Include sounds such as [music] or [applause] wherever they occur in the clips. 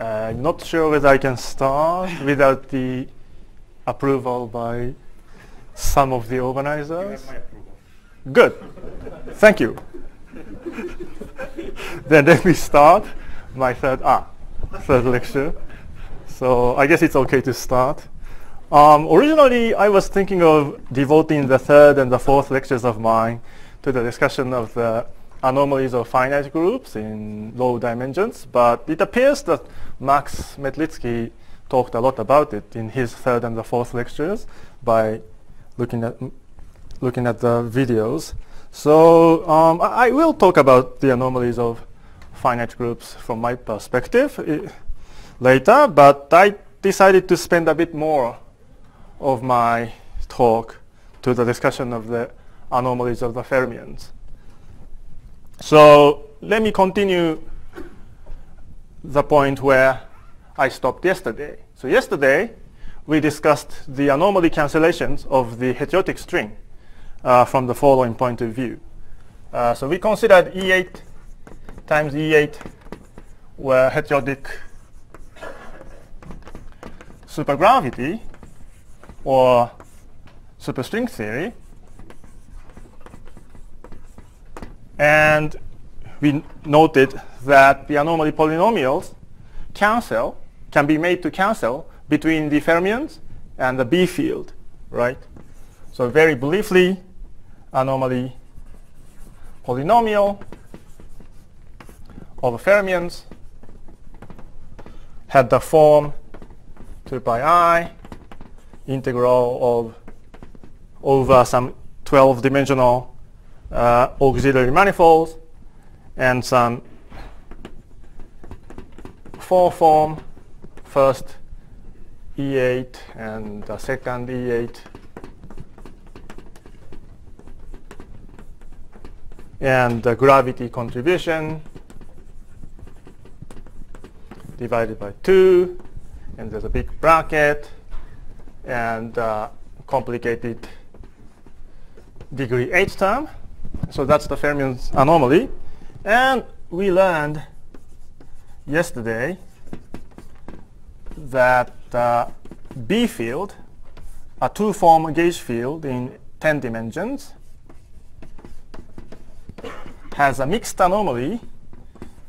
Uh, not sure whether I can start without the approval by some of the organizers. Good. Thank you. then let me start my third ah third lecture. So I guess it's okay to start. Um, originally, I was thinking of devoting the third and the fourth lectures of mine to the discussion of the anomalies of finite groups in low dimensions, but it appears that Max Metlitski talked a lot about it in his third and the fourth lectures by looking at looking at the videos. So um, I, I, will talk about the anomalies of finite groups from my perspective uh, later, but I decided to spend a bit more of my talk to the discussion of the anomalies of the fermions. So let me continue the point where I stopped yesterday. So yesterday, we discussed the anomaly cancellations of the heterotic string uh, from the following point of view. Uh, so we considered E8 times E8 where heterotic supergravity or superstring theory. And we noted that the anomaly polynomials cancel, can be made to cancel between the fermions and the B field, right? So very briefly, anomaly polynomial of fermions had the form 2 pi i integral of over some 12 dimensional uh, auxiliary manifolds and some four form first E8 and the second E8 and the gravity contribution divided by 2 and there's a big bracket and uh, complicated degree 8 term. So that's the Fermions anomaly. And we learned yesterday that uh, B field, a two-form gauge field in 10 dimensions, has a mixed anomaly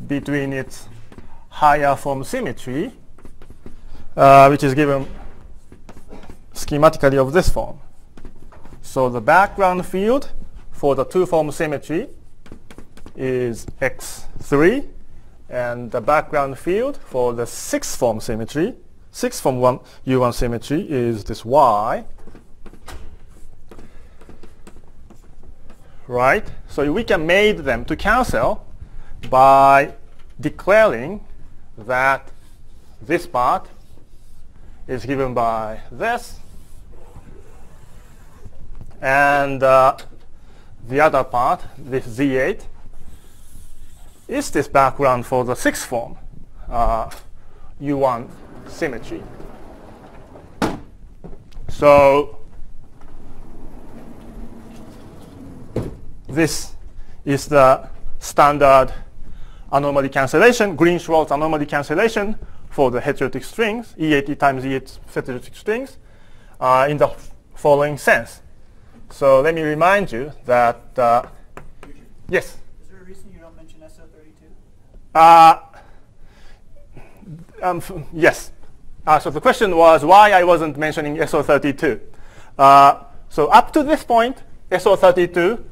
between its higher form symmetry, uh, which is given schematically of this form. So the background field for the two-form symmetry is x3, and the background field for the six-form symmetry, six-form one U1 symmetry is this y. Right? So we can make them to cancel by declaring that this part is given by this and uh, the other part, this Z8, is this background for the sixth form uh, U1 symmetry. So this is the standard anomaly cancellation, Green-Schwarz anomaly cancellation for the heterotic strings, E8 times E8 heterotic strings, uh, in the following sense. So let me remind you that, uh, yes? Is there a reason you don't mention SO32? Uh, um, yes. Uh, so the question was why I wasn't mentioning SO32. Uh, so up to this point, SO32,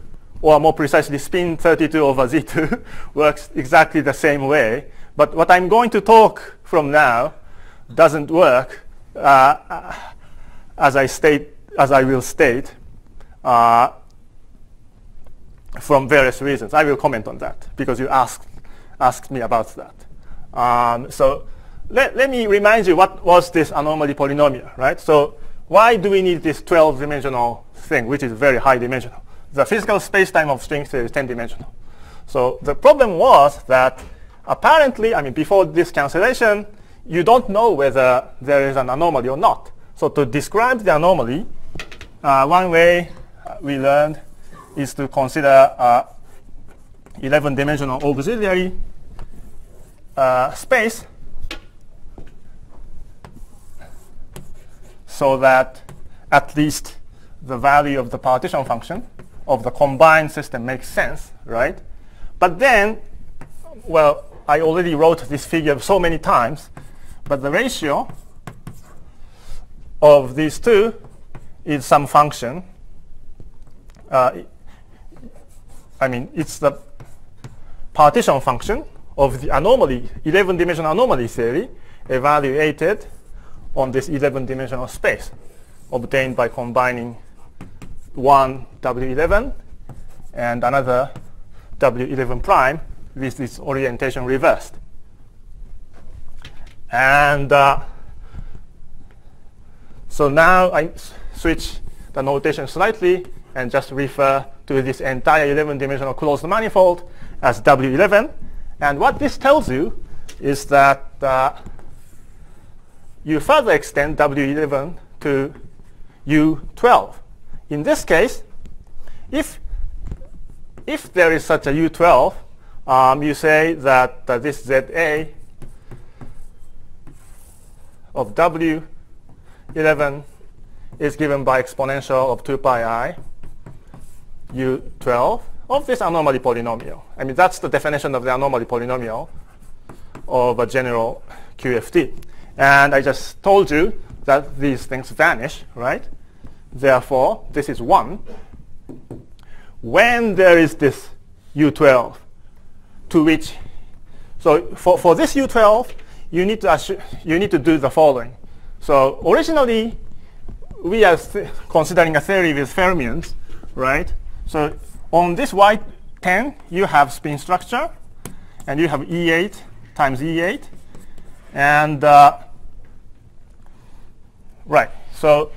or more precisely spin 32 over Z2, [laughs] works exactly the same way. But what I'm going to talk from now doesn't work uh, as I state, as I will state uh, from various reasons. I will comment on that because you asked, asked me about that. Um, so let, let me remind you what was this anomaly polynomial, right? So why do we need this 12-dimensional thing, which is very high dimensional? The physical space-time of string theory is 10-dimensional. So the problem was that apparently, I mean, before this cancellation, you don't know whether there is an anomaly or not. So to describe the anomaly, uh, one way we learned is to consider 11-dimensional auxiliary uh, space so that at least the value of the partition function of the combined system makes sense, right? But then, well, I already wrote this figure so many times, but the ratio of these two is some function. Uh, I mean, it's the partition function of the anomaly, 11-dimensional anomaly theory evaluated on this 11-dimensional space obtained by combining one W11 and another W11 prime with this orientation reversed. And uh, so now I switch the notation slightly and just refer to this entire 11-dimensional closed manifold as W11. And what this tells you is that uh, you further extend W11 to U12. In this case, if, if there is such a U12, um, you say that uh, this ZA of W11 is given by exponential of 2 pi i U12 of this anomaly polynomial. I mean, that's the definition of the anomaly polynomial of a general QFT. And I just told you that these things vanish, right? Therefore, this is 1. When there is this U12 to which, so for, for this U12, you need, to you need to do the following. So originally, we are considering a theory with fermions, right? So on this Y10, you have spin structure, and you have E8 times E8. And, uh, right, so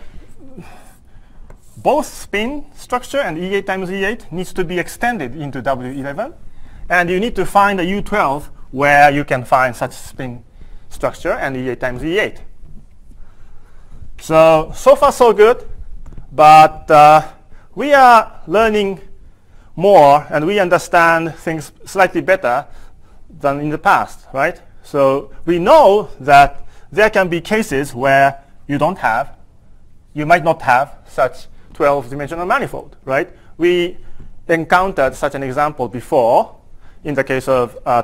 both spin structure and E8 times E8 needs to be extended into W11. And you need to find a U12 where you can find such spin structure and E8 times E8. So, so far so good. But uh, we are learning more and we understand things slightly better than in the past, right? So we know that there can be cases where you don't have, you might not have such 12-dimensional manifold, right? We encountered such an example before in the case of uh,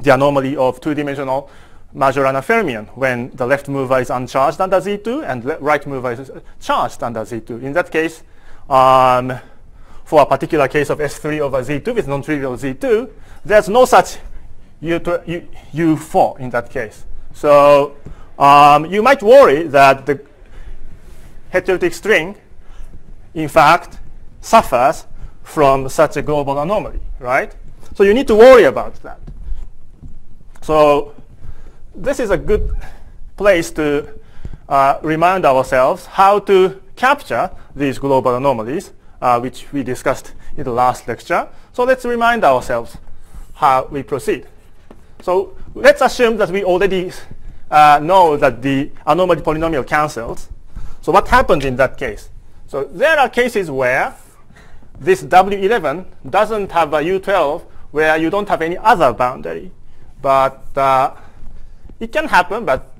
the anomaly of two-dimensional Majorana fermion when the left mover is uncharged under Z2 and right mover is charged under Z2. In that case, um, for a particular case of S3 over Z2 with non-trivial Z2, there's no such U, U, 4 in that case. So um, you might worry that the heterotic string, in fact, suffers from such a global anomaly, right? So you need to worry about that. So this is a good place to uh, remind ourselves how to capture these global anomalies, uh, which we discussed in the last lecture. So let's remind ourselves how we proceed. So let's assume that we already uh, know that the anomaly polynomial cancels. So what happens in that case? So there are cases where this W11 doesn't have a U12 where you don't have any other boundary. But uh, it can happen, but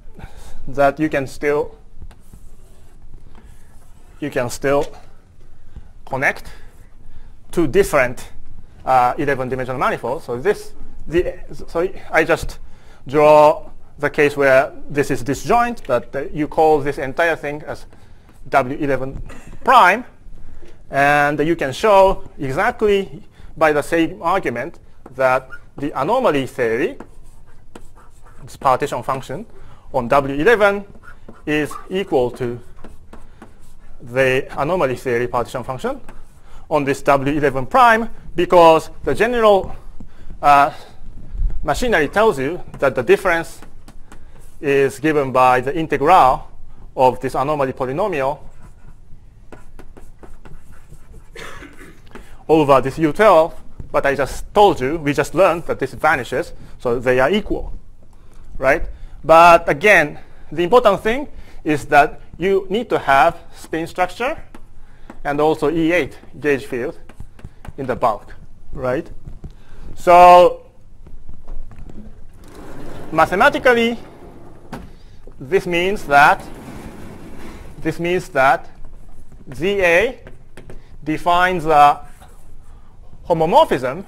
that you can still you can still connect two different uh, 11-dimensional manifolds. So this, the, so I just draw the case where this is disjoint, but uh, you call this entire thing as W11 prime, and you can show exactly by the same argument that the anomaly theory, this partition function on W11 is equal to the anomaly theory partition function on this W11 prime because the general uh, machinery tells you that the difference is given by the integral of this anomaly polynomial over this U12 but I just told you, we just learned that this vanishes, so they are equal, right? But again, the important thing is that you need to have spin structure and also E8 gauge field in the bulk, right? So mathematically, this means that this means that ZA defines a homomorphism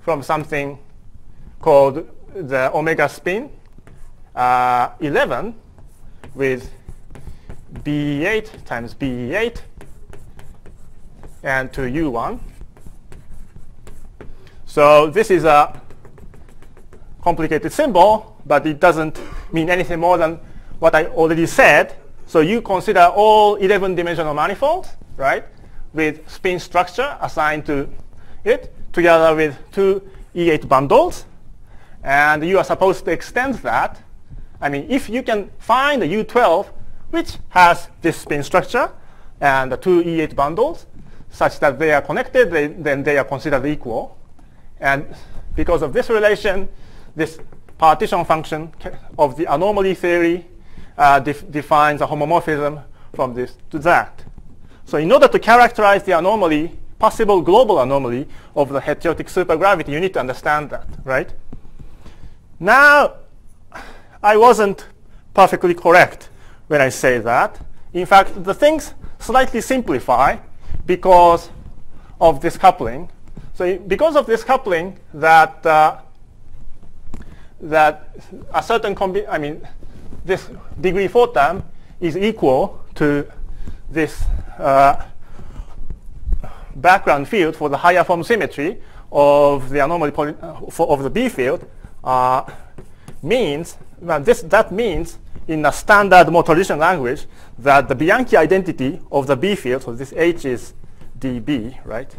from something called the omega spin uh, 11 with B8 times BE8 and to U1. So this is a complicated symbol, but it doesn't mean anything more than what I already said. So you consider all 11-dimensional manifolds, right, with spin structure assigned to it, together with two E8 bundles. And you are supposed to extend that. I mean, if you can find a U12 which has this spin structure and the two E8 bundles such that they are connected, they, then they are considered equal. And because of this relation, this partition function of the anomaly theory uh, def defines a homomorphism from this to that. So in order to characterize the anomaly, possible global anomaly of the heterotic supergravity, you need to understand that, right? Now, I wasn't perfectly correct when I say that. In fact, the things slightly simplify because of this coupling. So because of this coupling, that uh, that a certain combi I mean, this degree 4 term is equal to this uh, background field for the higher form symmetry of the anomaly uh, of the B field uh, means well, this that means in a standard more traditional language that the Bianchi identity of the B field, so this H is dB, right?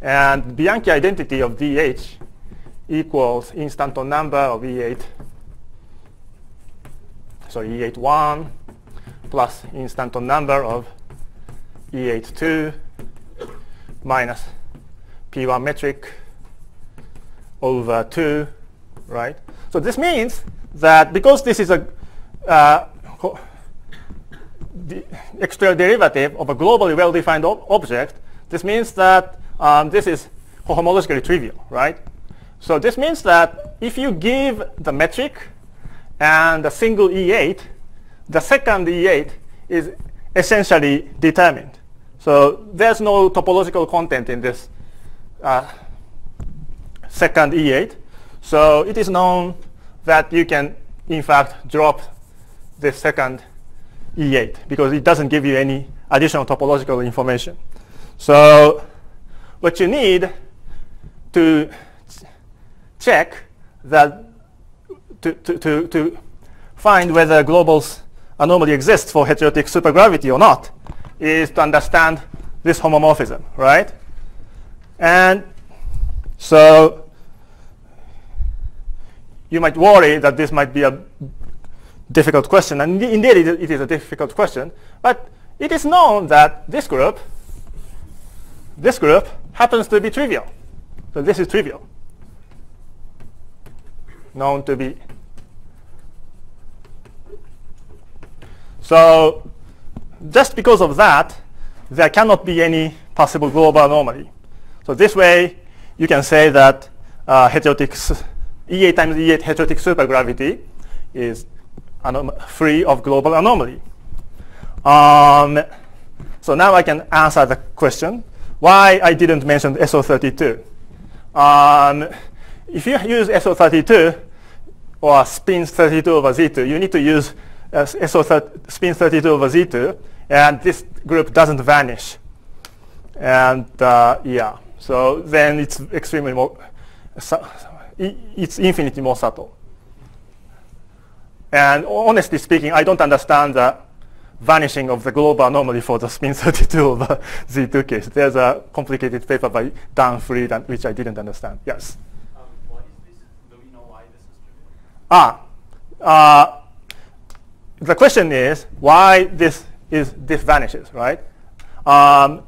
And Bianchi identity of DH equals instanton number of E8, so E81 plus instanton number of E82 minus P1 metric over 2, right? So this means that because this is a uh, the extra derivative of a globally well-defined ob object, this means that um, this is homologically trivial, right? So this means that if you give the metric and a single E8, the second E8 is essentially determined. So there's no topological content in this uh, second E8. So it is known that you can, in fact, drop the second E8 because it doesn't give you any additional topological information. So what you need to check that to, to, to, to find whether Global's anomaly exists for heterotic supergravity or not is to understand this homomorphism, right? And so you might worry that this might be a difficult question, and indeed it is a difficult question, but it is known that this group, this group happens to be trivial. So this is trivial known to be. So just because of that, there cannot be any possible global anomaly. So this way, you can say that uh, E8 times E8 heterotic supergravity is free of global anomaly. Um, so now I can answer the question why I didn't mention SO32. Um, if you use SO32 or spin 32 over Z2, you need to use uh, SO spin 32 over Z2, and this group doesn't vanish. And uh, yeah, so then it's extremely more, it's infinitely more subtle. And honestly speaking, I don't understand the vanishing of the global anomaly for the spin [laughs] 32 over Z2 case. There's a complicated paper by Dan Freed, which I didn't understand. Yes? Ah, uh, the question is why this is this vanishes, right? Um,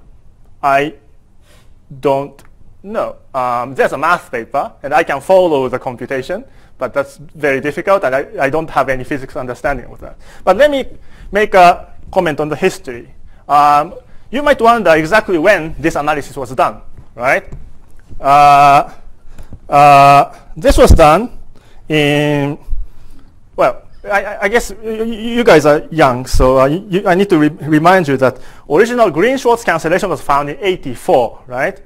I don't know. Um, there's a math paper, and I can follow the computation, but that's very difficult, and I, I don't have any physics understanding of that. But let me make a comment on the history. Um, you might wonder exactly when this analysis was done, right? Uh, uh, this was done in, well, I, I- guess you, guys are young, so you, I need to re- remind you that original Green-Schwarz cancellation was found in 84, right?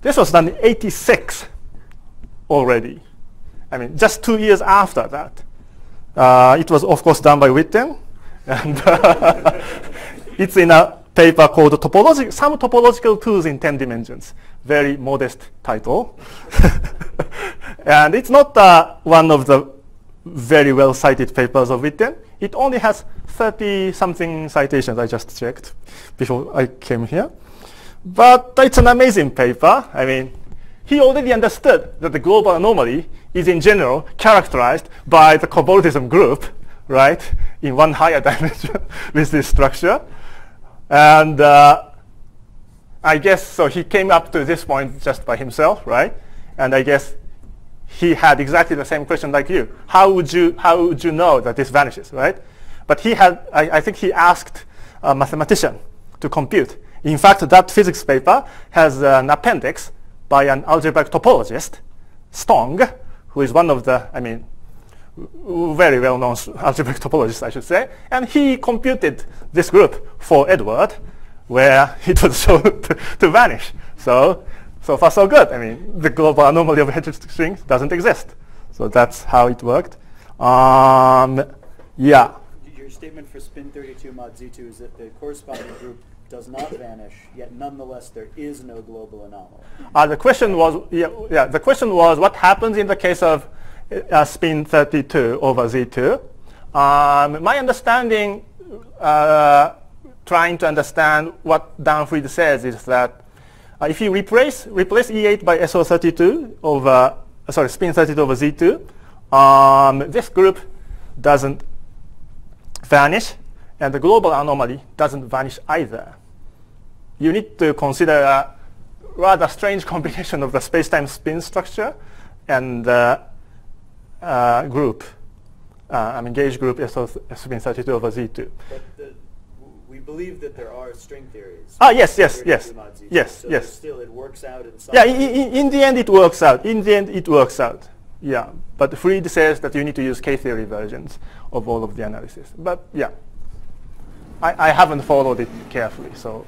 This was done in 86 already. I mean, just two years after that. Uh, it was, of course, done by Witten, [laughs] and uh, it's in a paper called Topologi- Some Topological Tools in 10 Dimensions. Very modest title. [laughs] and it's not uh, one of the very well cited papers of Witten. It only has 30 something citations, I just checked before I came here. But it's an amazing paper. I mean, he already understood that the global anomaly is in general characterized by the cobordism group, right, in one higher [laughs] dimension with this structure. And uh, I guess so he came up to this point just by himself, right? And I guess he had exactly the same question like you. How would you, how would you know that this vanishes, right? But he had, I, I think he asked a mathematician to compute. In fact, that physics paper has an appendix by an algebraic topologist, Stong, who is one of the, I mean, very well-known algebraic topologists, I should say. And he computed this group for Edward, where it was [laughs] shown to, to vanish. So, so far so good. I mean, the global anomaly of heterotic strings doesn't exist. So that's how it worked. Um, yeah. Your statement for spin 32 mod Z2 is that the corresponding group does not vanish, yet nonetheless there is no global anomaly. Uh, the question was, yeah, yeah, the question was what happens in the case of uh, spin 32 over Z2. Um, my understanding, uh, trying to understand what Dan Danfried says is that uh, if you replace, replace E8 by SO32 over, uh, sorry, spin 32 over Z2, um, this group doesn't vanish and the global anomaly doesn't vanish either you need to consider a rather strange combination of the space-time spin structure and the uh, group, uh, I mean gauge group SO spin 32 over Z2. But the, we believe that there are string theories. Ah, yes, yes, yes, yes, so yes. Still, it works out in some Yeah, in, in, in the end it works out. In the end it works out. Yeah, but Freed says that you need to use K-theory versions of all of the analysis. But yeah, I, I haven't followed it carefully. So,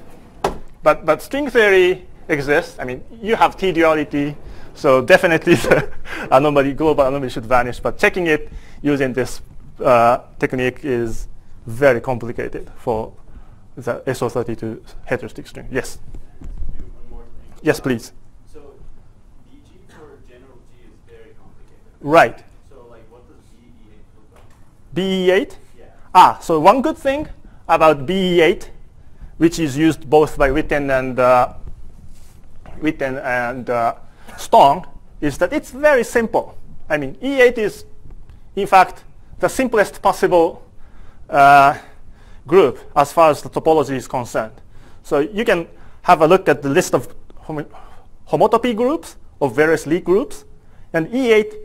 but but string theory exists. I mean, you have T-duality, so definitely [laughs] the anomaly, global anomaly should vanish. But checking it using this uh, technique is very complicated for the SO32 heterotic string. Yes, do one more thing. yes, please. So BG for general G is very complicated. Right. So like what does BE8 look like? BE8? Yeah. Ah, so one good thing about BE8, which is used both by Witten and uh, Witten and uh, is that it's very simple. I mean, E8 is, in fact, the simplest possible uh, group as far as the topology is concerned. So you can have a look at the list of homo- homotopy groups of various Lie groups, and E8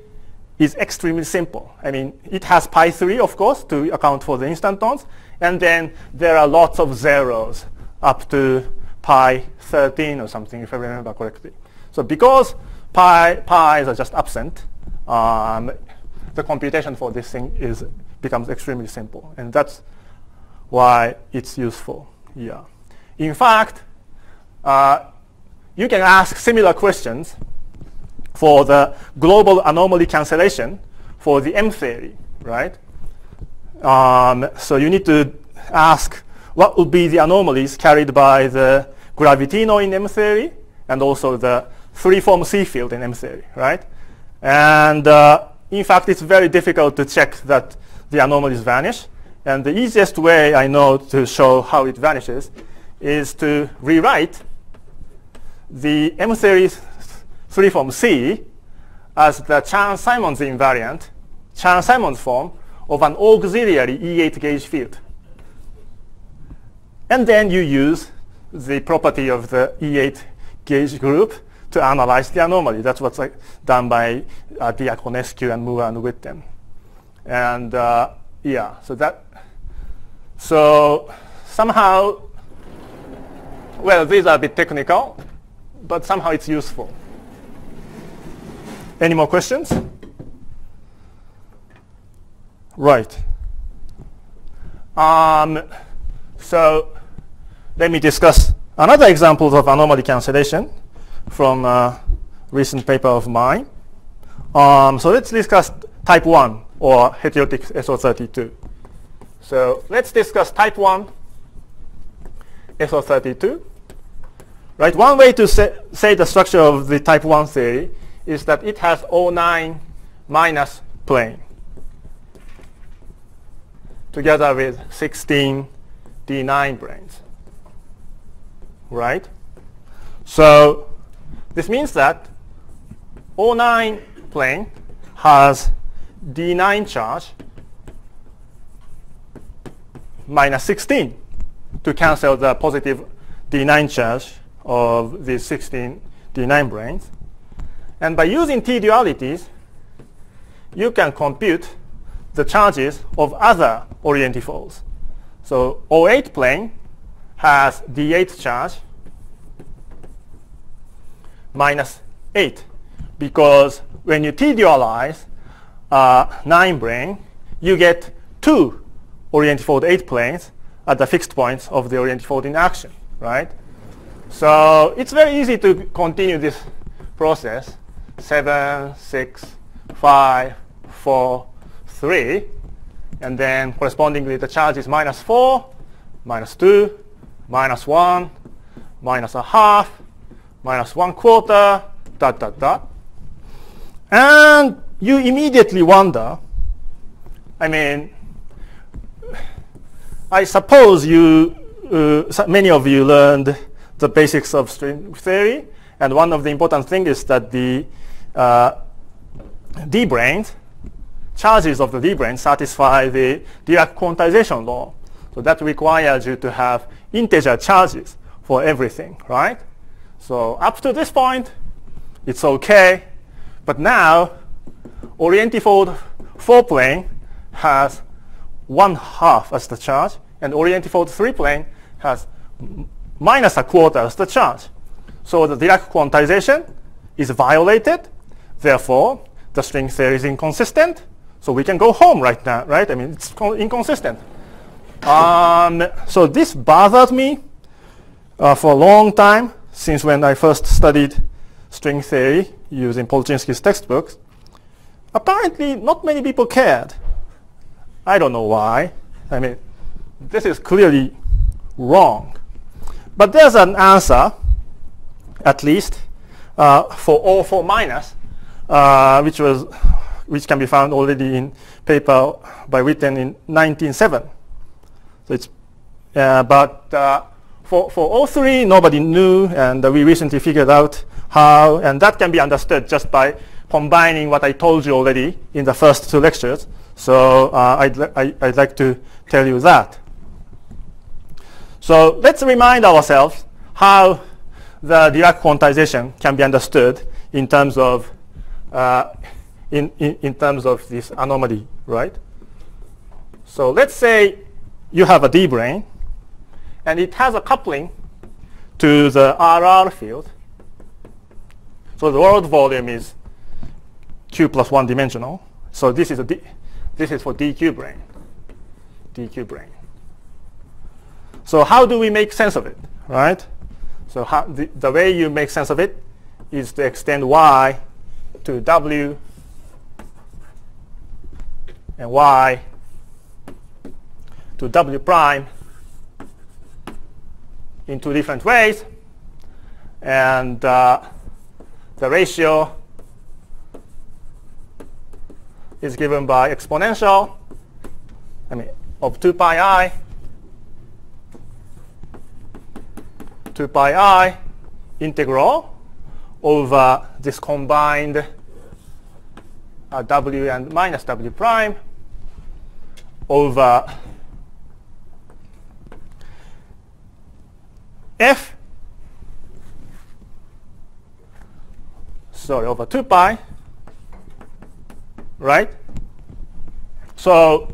is extremely simple. I mean, it has pi 3, of course, to account for the instantons, and then there are lots of zeros up to pi 13 or something, if I remember correctly. So because pi pi's are just absent, um, the computation for this thing is becomes extremely simple, and that's why it's useful. Yeah. In fact, uh, you can ask similar questions for the global anomaly cancellation for the M theory, right? Um, so you need to ask what would be the anomalies carried by the gravitino in M theory and also the three-form C field in M theory, right? And uh, in fact, it's very difficult to check that the anomalies vanish. And the easiest way I know to show how it vanishes is to rewrite the M theory. 3 form C as the Chern-Simons invariant, Chern-Simons form of an auxiliary E8 gauge field. And then you use the property of the E8 gauge group to analyze the anomaly. That's what's done by uh, Diaconescu and Moore and Witten. And uh, yeah, so that, so somehow, well, these are a bit technical, but somehow it's useful. Any more questions? Right. Um, so let me discuss another example of anomaly cancellation from a recent paper of mine. Um, so let's discuss type 1 or heterotic SO32. So let's discuss type 1 SO32. Right, one way to say, say the structure of the type 1 theory is that it has O9 minus plane together with 16 D9 branes. Right? So this means that O9 plane has D9 charge minus 16 to cancel the positive D9 charge of these 16 D9 branes. And by using T-dualities, you can compute the charges of other orientifolds. So O8 plane has D8 charge minus 8 because when you T-dualize uh, 9 brane, you get two orientifold 8 planes at the fixed points of the orientifold in action, right? So it's very easy to continue this process. 7, 6, 5, 4, 3. And then correspondingly the charge is minus 4, minus 2, minus 1, minus a half, minus 1 quarter, dot, dot, dot. And you immediately wonder, I mean, I suppose you, uh, many of you learned the basics of string theory. And one of the important things is that the uh, D-branes, charges of the D-brane satisfy the Dirac quantization law. So that requires you to have integer charges for everything, right? So up to this point, it's okay. But now, orientifold 4 plane has one half as the charge, and orientifold 3 plane has minus a quarter as the charge. So the Dirac quantization is violated. Therefore, the string theory is inconsistent. So we can go home right now, right? I mean, it's inconsistent. Um, so this bothered me uh, for a long time since when I first studied string theory using Polchinski's textbooks. Apparently, not many people cared. I don't know why. I mean, this is clearly wrong. But there's an answer, at least, uh, for O4 minus, uh, which was which can be found already in paper by Witten in 1907. So it's uh, but uh, for for O3 nobody knew, and we recently figured out how, and that can be understood just by combining what I told you already in the first two lectures. So uh, I'd, I, would i would like to tell you that. So let's remind ourselves how the Dirac quantization can be understood in terms of in, in, in terms of this anomaly, right? So let's say you have a D brane and it has a coupling to the RR field. So the world volume is Q plus one dimensional. So this is a D, this is for DQ brane. DQ brane. So how do we make sense of it, right? So how, the, the way you make sense of it is to extend y to w and y to w prime in two different ways. And uh, the ratio is given by exponential, I mean, of 2 pi i 2 pi i integral over this combined uh, w and minus w prime over f sorry over 2 pi right so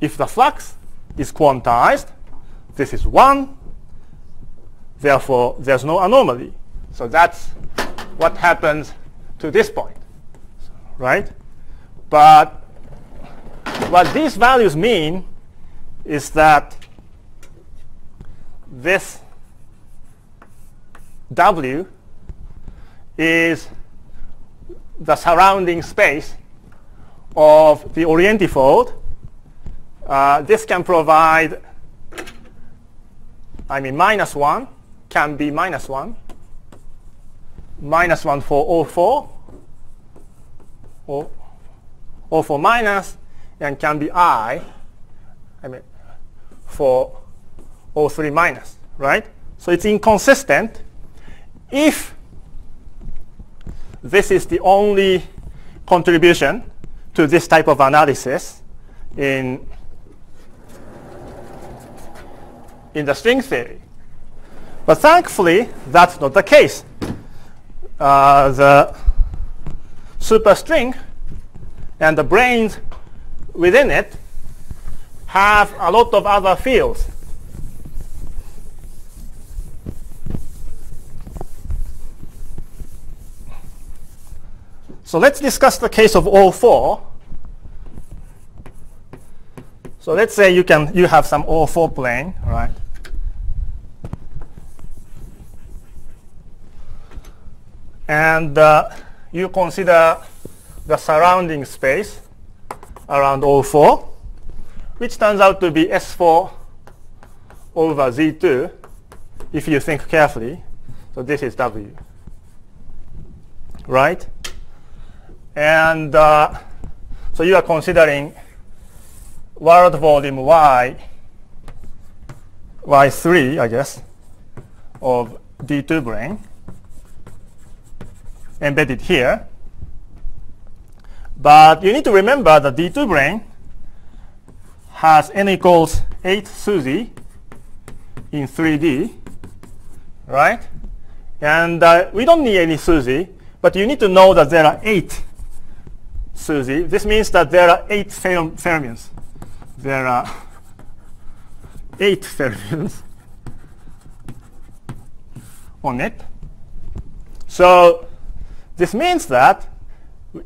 if the flux is quantized this is 1 Therefore, there's no anomaly. So that's what happens to this point, right? But what these values mean is that this W is the surrounding space of the orientifold. Uh, this can provide, I mean, minus 1 can be minus 1, minus 1 for O4, or O4 minus, and can be I, I mean, for O3 minus, right? So it's inconsistent if this is the only contribution to this type of analysis in, in the string theory. But thankfully, that's not the case. Uh, the superstring and the branes within it have a lot of other fields. So let's discuss the case of O4. So let's say you can you have some O4 plane, right? And uh, you consider the surrounding space around O4, which turns out to be S4 over Z2 if you think carefully. So this is W, right? And uh, so you are considering world volume Y, Y3, I guess, of D2 brane embedded here. But you need to remember that D2 brane has n equals 8 SUSY in 3D, right? And uh, we don't need any SUSY, but you need to know that there are 8 SUSY. This means that there are 8 fer fermions. There are [laughs] 8 fermions [laughs] on it. So this means that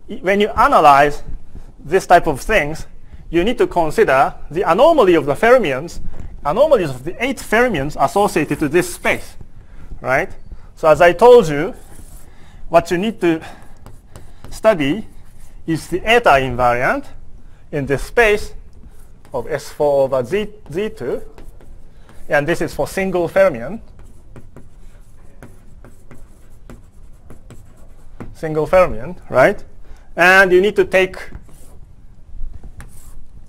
when you analyze this type of things, you need to consider the anomaly of the fermions, anomalies of the eight fermions associated to this space, right? So as I told you, what you need to study is the eta invariant in this space of S4 over Z, Z2, and this is for single fermion. Single fermion, right? And you need to take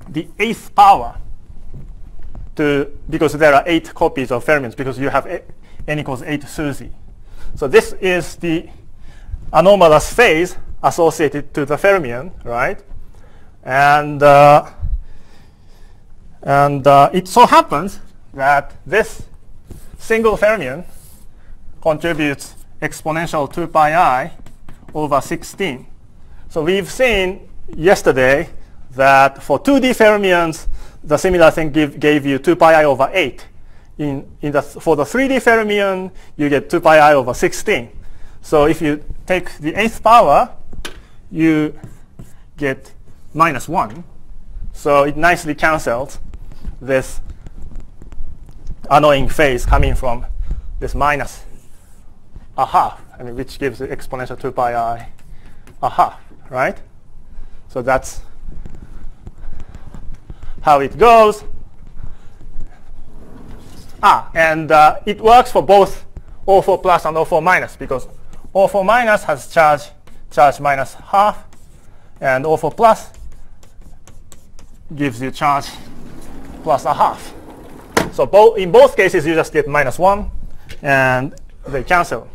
the eighth power to, because there are eight copies of fermions, because you have n equals 8 SUSY. So this is the anomalous phase associated to the fermion, right? And, uh, and uh, it so happens that this single fermion contributes exponential 2 pi i over 16. So we've seen yesterday that for 2D fermions, the similar thing give, gave you 2 pi i over 8. In, in the, for the 3D fermion, you get 2 pi i over 16. So if you take the eighth power, you get minus 1. So it nicely cancels this annoying phase coming from this minus a half, I mean, which gives the exponential 2 pi i a half right? So that's how it goes. Ah, and uh, it works for both O4 plus and O4 minus because O4 minus has charge charge minus half, and O4 plus gives you charge plus a half. So both in both cases you just get minus one, and they cancel.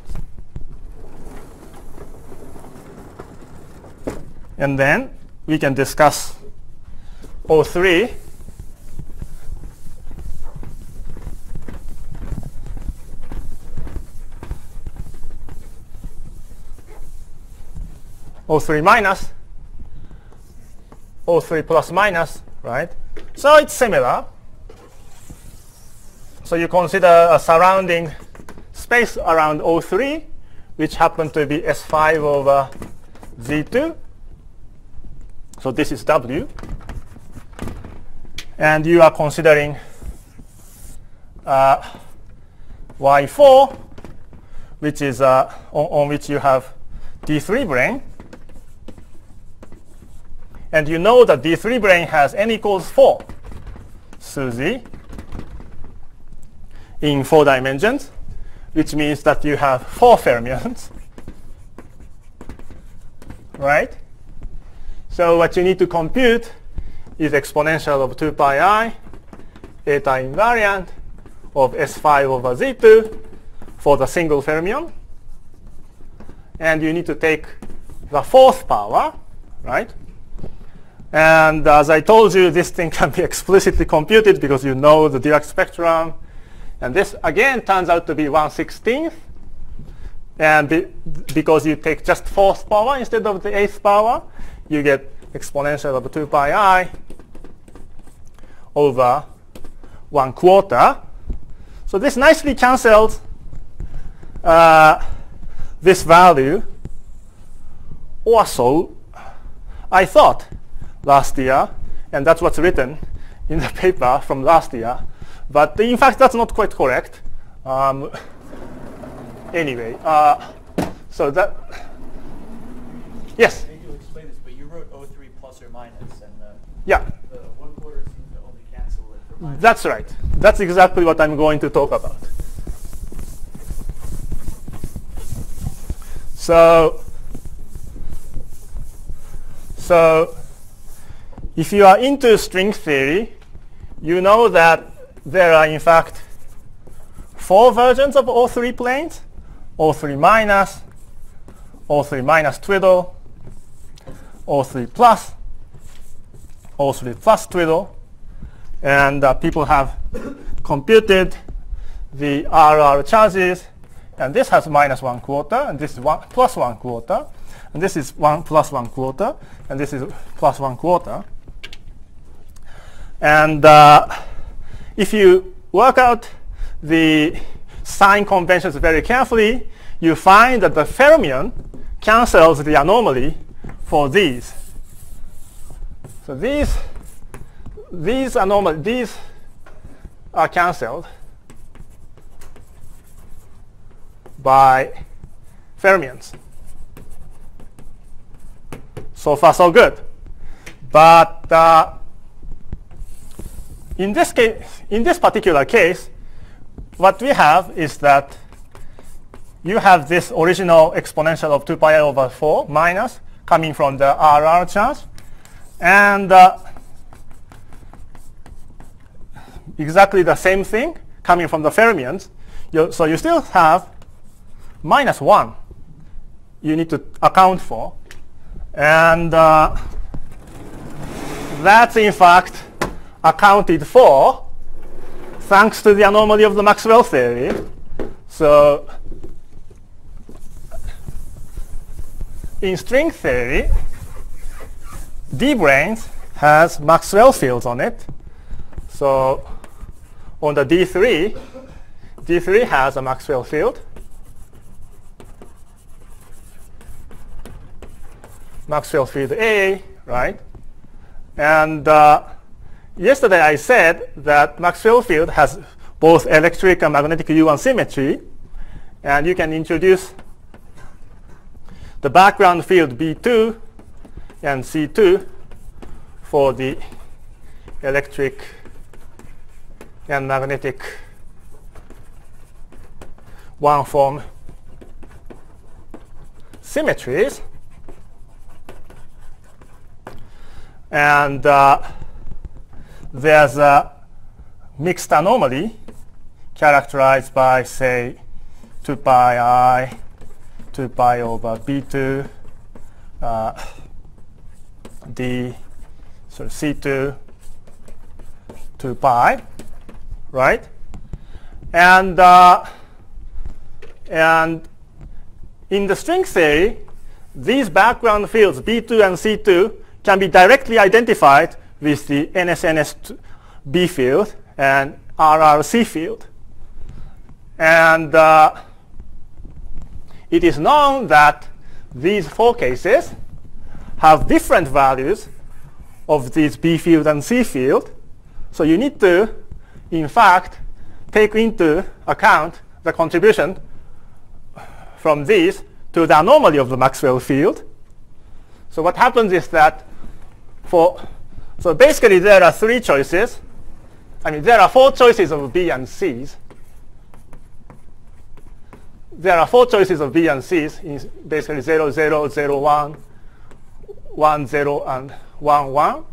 And then we can discuss O3 O3 minus, O3 plus minus, right? So it's similar. So you consider a surrounding space around O3, which happen to be S5 over Z2. So this is W. and you are considering uh, Y4, which is uh, on, on which you have D3 brane, and you know that D3 brane has n equals 4 SUSY in four dimensions, which means that you have four fermions, [laughs] right? So what you need to compute is exponential of 2 pi i eta invariant of S5 over Z2 for the single fermion. And you need to take the fourth power, right? And as I told you, this thing [laughs] can be explicitly computed because you know the Dirac spectrum. And this, again, turns out to be 1 16th. And be, because you take just fourth power instead of the eighth power, you get exponential of 2 pi i over 1 quarter. So this nicely cancels uh, this value, Also, I thought last year, and that's what's written in the paper from last year. But in fact, that's not quite correct. Um, anyway, uh, so that, yes? Maybe you'll explain this, but you wrote O3 plus or minus, and the, Yeah, the one quarter seems to only cancel it for minus. that's right. That's exactly what I'm going to talk about. So, so if you are into string theory, you know that there are in fact four versions of O3 planes, O3 minus, O3 minus twiddle, O3 plus, O3 plus twiddle, and uh, people have computed the RR charges, and this has minus one quarter, and this is one plus one quarter, and this is one plus one quarter, and this is plus one quarter. And uh, if you work out the sign conventions very carefully, you find that the fermion cancels the anomaly for these. So these these normal. these are cancelled by fermions. So far, so good. But uh, in this case, in this particular case, what we have is that you have this original exponential of 2 pi over 4 minus coming from the RR charge, and uh, exactly the same thing coming from the fermions. You, so you still have minus 1 you need to account for. And uh, that's in fact accounted for thanks to the anomaly of the Maxwell theory. So in string theory, D-branes has Maxwell fields on it. So on the D3, D3 has a Maxwell field. Maxwell field A, right? And uh, yesterday I said that Maxwell field has both electric and magnetic U1 symmetry. And you can introduce the background field B2 and C2 for the electric and magnetic one form symmetries. And uh, there's a mixed anomaly characterized by, say, 2 pi i, 2 pi over b2, uh, d, sort of c2, 2 pi, right? And, uh, and in the string theory, these background fields, b2 and c2, can be directly identified with the NSNS B field and RRC field. And uh, it is known that these four cases have different values of these B field and C field, So you need to, in fact, take into account the contribution from these to the anomaly of the Maxwell field. So what happens is that for, so basically there are three choices. I mean, there are four choices of B and C's. There are four choices of B and C's, in basically 0, 0, 0, 1, 1, 0, and 1, 1,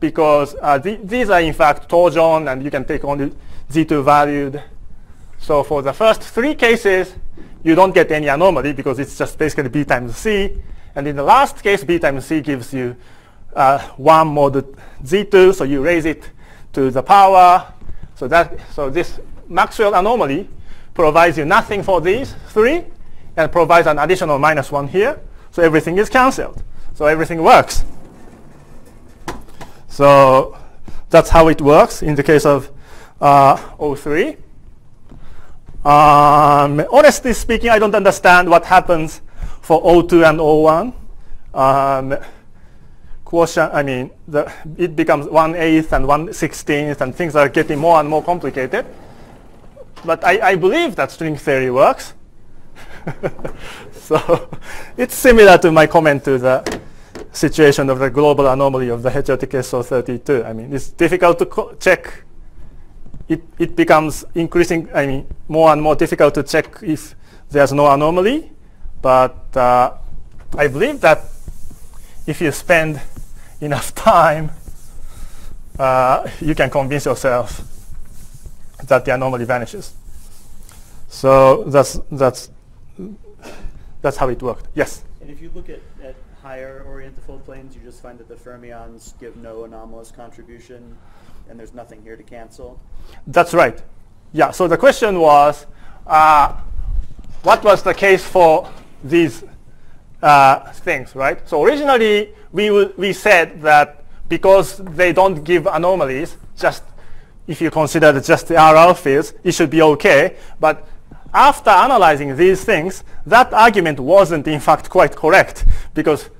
because uh, th these are in fact torsion, and you can take only Z2 valued. So for the first three cases, you don't get any anomaly because it's just basically B times C. And in the last case, B times C gives you uh, 1 mod Z2, so you raise it to the power. So that so this Maxwell anomaly provides you nothing for these three and provides an additional minus 1 here. So everything is cancelled. So everything works. So that's how it works in the case of uh, O3. Um, honestly speaking, I don't understand what happens for O2 and O1. Um, quotient, I mean, the, it becomes 1 eighth and 1 16th and things are getting more and more complicated. But I, I believe that string theory works. [laughs] so it's similar to my comment to the situation of the global anomaly of the heterotic SO32. I mean, it's difficult to check it, it becomes increasing, I mean, more and more difficult to check if there's no anomaly. But uh, I believe that if you spend enough [laughs] time, uh, you can convince yourself that the anomaly vanishes. So that's that's that's how it worked. Yes. And if you look at, at higher orientifold planes, you just find that the fermions give no anomalous contribution and there's nothing here to cancel? That's right. Yeah, so the question was, uh, what was the case for these uh, things, right? So originally, we, we said that because they don't give anomalies, just if you consider just the RR fields, it should be okay. But after analyzing these things, that argument wasn't in fact quite correct because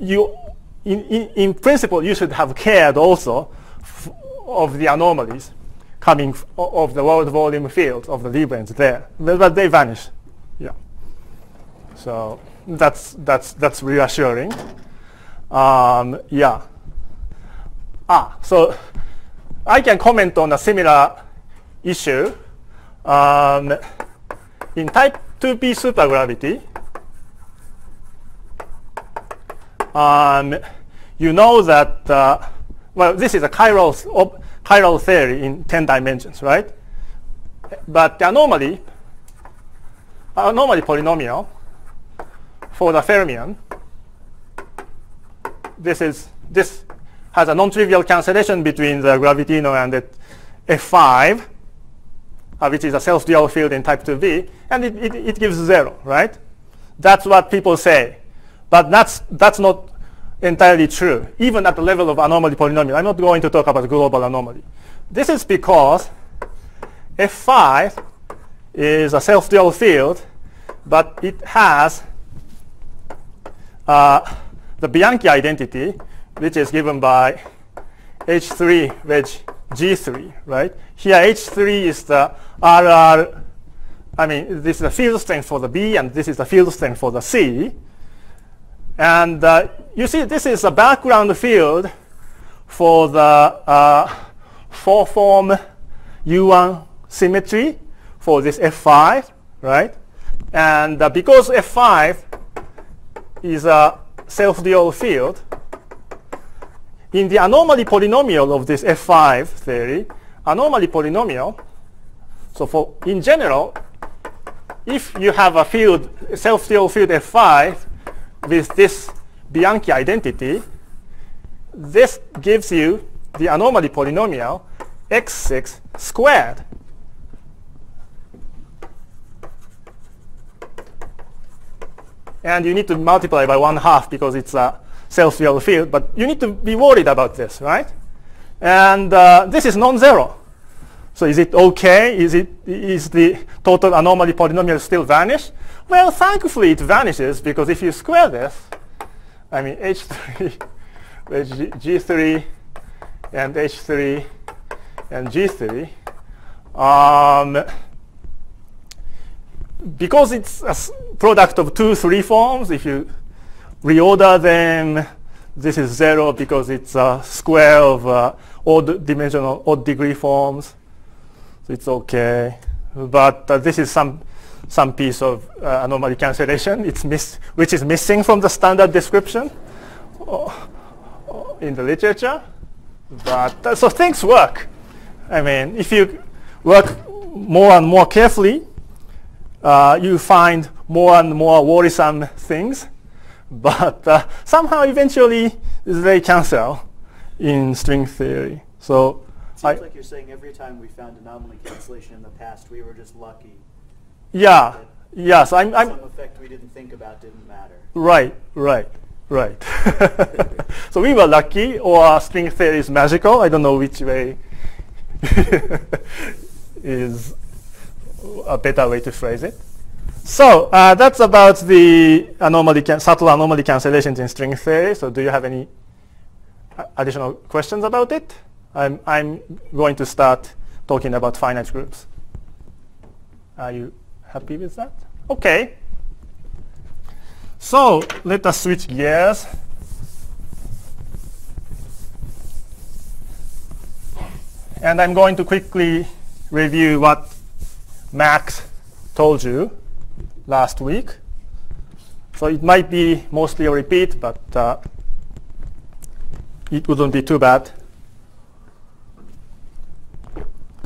you, in, in, in principle, you should have cared also of the anomalies coming of the world volume field of the Lagrange there, but they vanish. Yeah. So that's that's that's reassuring. Um, yeah. Ah, so I can comment on a similar issue. Um, in type 2b supergravity, um, you know that uh, well, this is a chiral, chiral theory in 10 dimensions, right? But the anomaly, anomaly polynomial for the fermion, this is this has a non-trivial cancellation between the gravitino and the F5, uh, which is a self-dual field in type 2b, and it, it, it gives zero, right? That's what people say. But that's, that's not entirely true, even at the level of anomaly polynomial. I'm not going to talk about global anomaly. This is because F5 is a self-dual field, but it has uh, the Bianchi identity, which is given by H3 wedge G3, right? Here H3 is the RR, I mean, this is the field strength for the B, and this is the field strength for the C. And uh, you see, this is a background field for the uh, four-form U1 symmetry for this F5, right? And uh, because F5 is a self-dual field, in the anomaly polynomial of this F5 theory, anomaly polynomial, so for in general, if you have a field, self-dual field F5 with this Bianchi identity, this gives you the anomaly polynomial x6 squared. And you need to multiply by one half because it's a self-dual field, but you need to be worried about this, right? And uh, this is non-zero. So is it okay? Is, it, is the total anomaly polynomial still vanish? Well, thankfully it vanishes because if you square this, I mean H3 [laughs] G, 3 and H3 and G3. Um, because it's a product of two three forms, if you reorder them, this is zero because it's a square of uh, odd dimensional, odd degree forms. So it's okay. But uh, this is some some piece of uh, anomaly cancellation. It's miss, which is missing from the standard description in the literature. But uh, so things work. I mean, if you work more and more carefully, uh, you find more and more worrisome things. But uh, somehow, eventually, they cancel in string theory. So Seems I, like you're saying every time we found anomaly cancellation in the past, we were just lucky. yeah, yes, I'm, I'm Some effect we didn't think about didn't matter. Right, right, right. [laughs] so we were lucky, or string theory is magical. I don't know which way [laughs] is a better way to phrase it. So uh, that's about the anomaly can- subtle anomaly cancellations in string theory. So do you have any additional questions about it? I'm, I'm going to start talking about finite groups. Are you happy with that? Okay. So let us switch gears. And I'm going to quickly review what Max told you last week. So it might be mostly a repeat, but uh, it wouldn't be too bad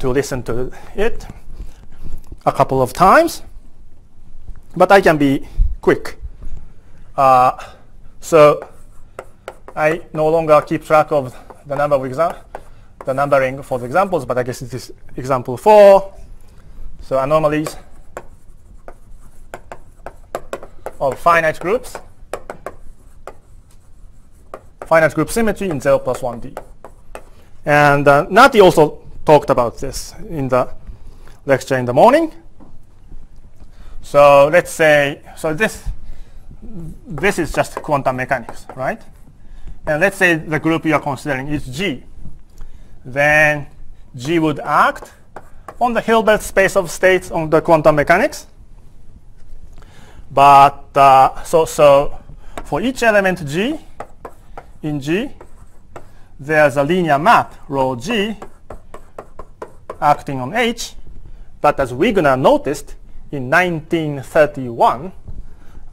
to listen to it a couple of times. But I can be quick. Uh, so I no longer keep track of the number of exam the numbering for the examples, but I guess it is example four. So anomalies of finite groups, finite group symmetry in 0 plus 1D. And uh, Nati also talked about this in the lecture in the morning. So let's say, so this this is just quantum mechanics, right? And let's say the group you are considering is G. Then G would act on the Hilbert space of states on the quantum mechanics. But uh, so so for each element G in G, there's a linear map rho G acting on H. But as Wigner noticed in 1931,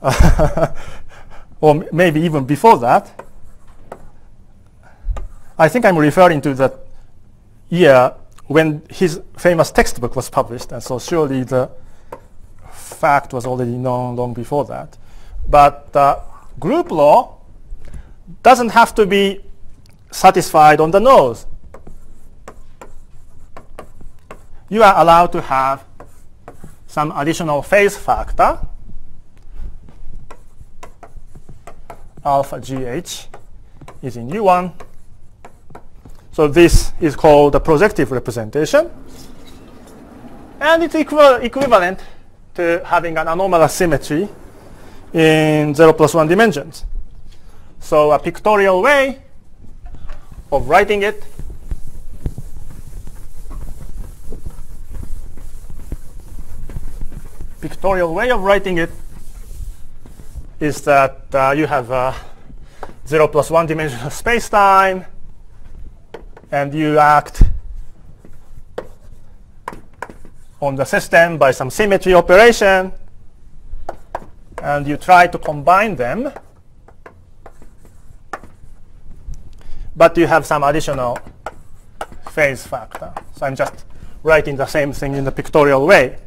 [laughs] or maybe even before that, I think I'm referring to the year when his famous textbook was published, and so surely the fact was already known long before that. But uh, group law doesn't have to be satisfied on the nose. You are allowed to have some additional phase factor, alpha gh is in U1. So this is called the projective representation. And it's equival- equivalent to having an anomalous symmetry in 0 plus 1 dimensions. So a pictorial way of writing it pictorial way of writing it is that uh, you have a 0 plus 1 dimensional space-time and you act on the system by some symmetry operation and you try to combine them but you have some additional phase factor. So I'm just writing the same thing in the pictorial way.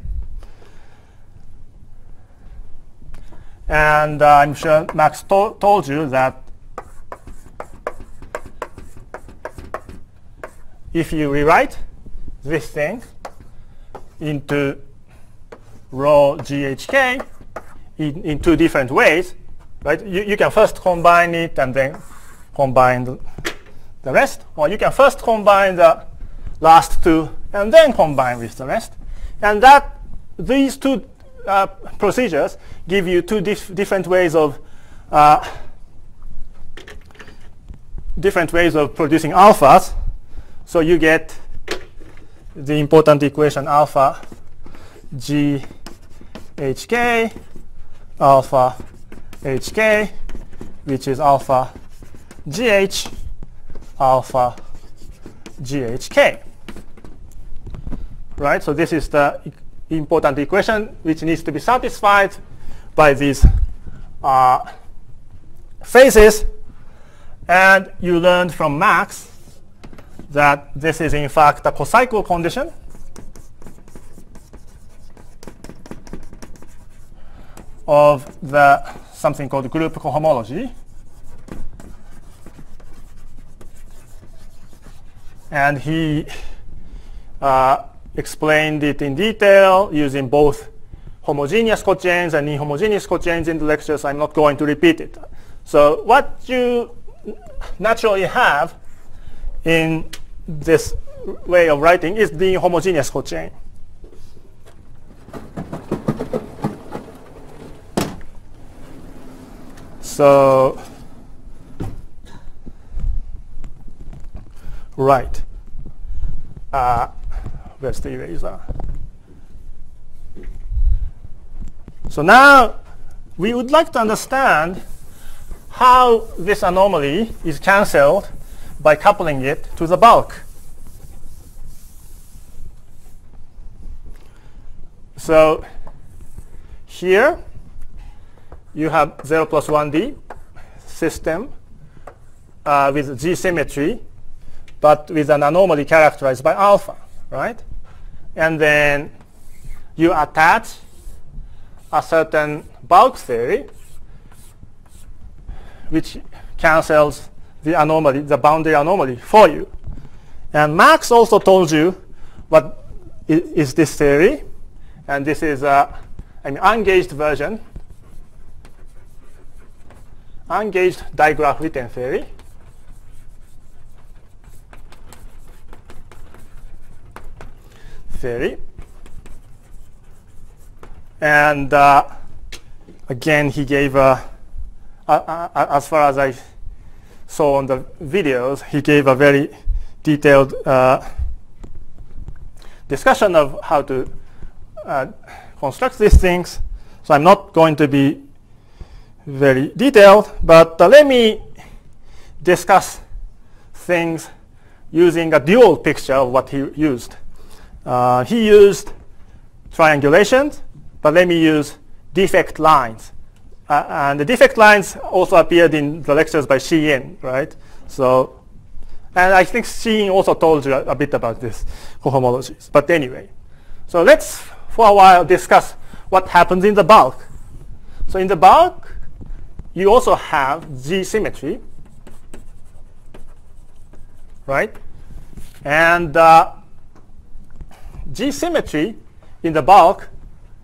And uh, I'm sure Max to told you that if you rewrite this thing into rho GHK in, in two different ways, right? You, you can first combine it and then combine the rest, or you can first combine the last two and then combine with the rest. And that these two uh, procedures give you two dif different ways of uh, different ways of producing alphas. So you get the important equation alpha g hk alpha hk which is alpha gh alpha GHK. Right, so this is the important equation which needs to be satisfied by these uh, phases. And you learned from Max that this is in fact a cocycle condition. of the something called group cohomology. and he uh, explained it in detail using both homogeneous cochains and inhomogeneous cochains in the lectures. I'm not going to repeat it. So what you naturally have in this way of writing is the homogeneous cochain. So Right. Uh, where's eraser? So now we would like to understand how this anomaly is cancelled by coupling it to the bulk. So here you have 0 plus 1D system uh, with G symmetry but with an anomaly characterized by alpha, right? And then you attach a certain bulk theory which cancels the anomaly, the boundary anomaly for you. And Max also told you what is this theory. And this is a, an ungauged version, ungauged Dijkgraaf-Witten theory. Theory. And uh, again, he gave, uh, as far as I saw on the videos, he gave a very detailed uh, discussion of how to uh, construct these things. So I'm not going to be very detailed, but uh, let me discuss things using a dual picture of what he used. Uh, he used triangulations, but let me use defect lines. Uh, and the defect lines also appeared in the lectures by Shi-In, right? So, and I think Shi-In also told you a, a bit about this cohomologies. But anyway, so let's for a while discuss what happens in the bulk. So in the bulk, you also have G symmetry, right? And uh, G-symmetry in the bulk,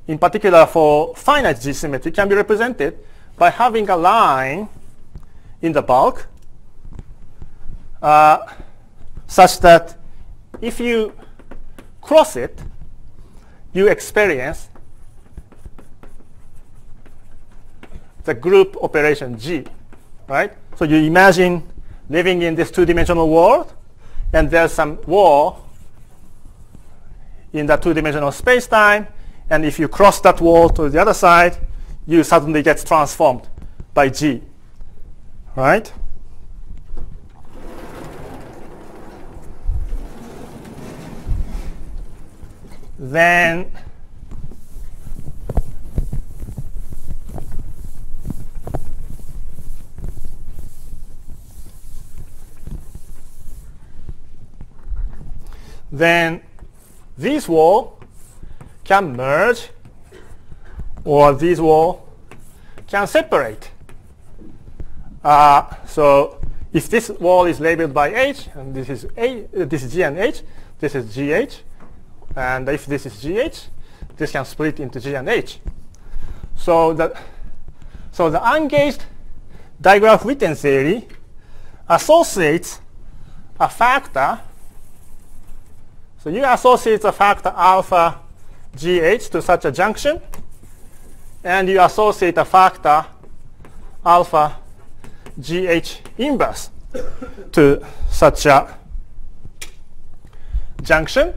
in particular for finite G-symmetry, can be represented by having a line in the bulk uh, such that if you cross it, you experience the group operation G, right? So you imagine living in this two-dimensional world, and there's some wall in that two-dimensional space-time. And if you cross that wall to the other side, you suddenly get transformed by G, right? Then then this wall can merge or this wall can separate. Uh, so if this wall is labeled by H, and this is A, uh, this is G and H, this is GH, and if this is GH, this can split into G and H. So the so the ungauged Dijkgraaf-Witten theory associates a factor so you associate the factor alpha GH to such a junction, and you associate a factor alpha GH inverse to such a junction.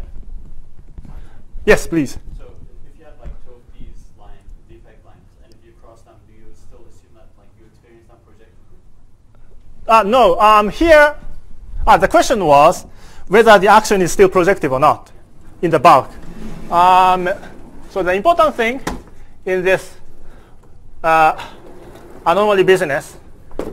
Yes, please. So if you have like two of these defect lines, and if you cross them, do you still assume that like you experience some projection? Uh, no, um, here, uh, the question was whether the action is still projective or not in the bulk. Um, so the important thing in this uh, anomaly business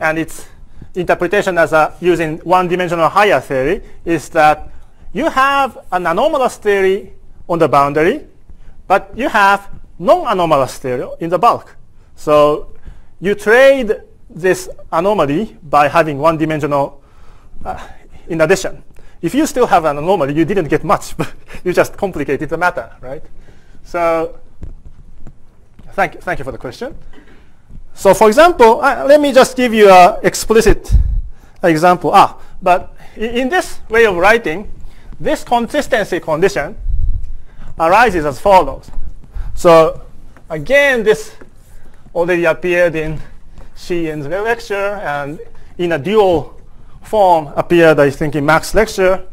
and its interpretation as a using one-dimensional higher theory is that you have an anomalous theory on the boundary, but you have non-anomalous theory in the bulk. So you trade this anomaly by having one-dimensional uh, in addition. If you still have an anomaly, you didn't get much, [laughs] but you just complicated the matter, right? So thank, thank you for the question. So for example, uh, let me just give you an explicit example. Ah, but in this way of writing, this consistency condition arises as follows. So again, this already appeared in Sheehan's lecture and in a dual form appeared, I think, in Max's lecture.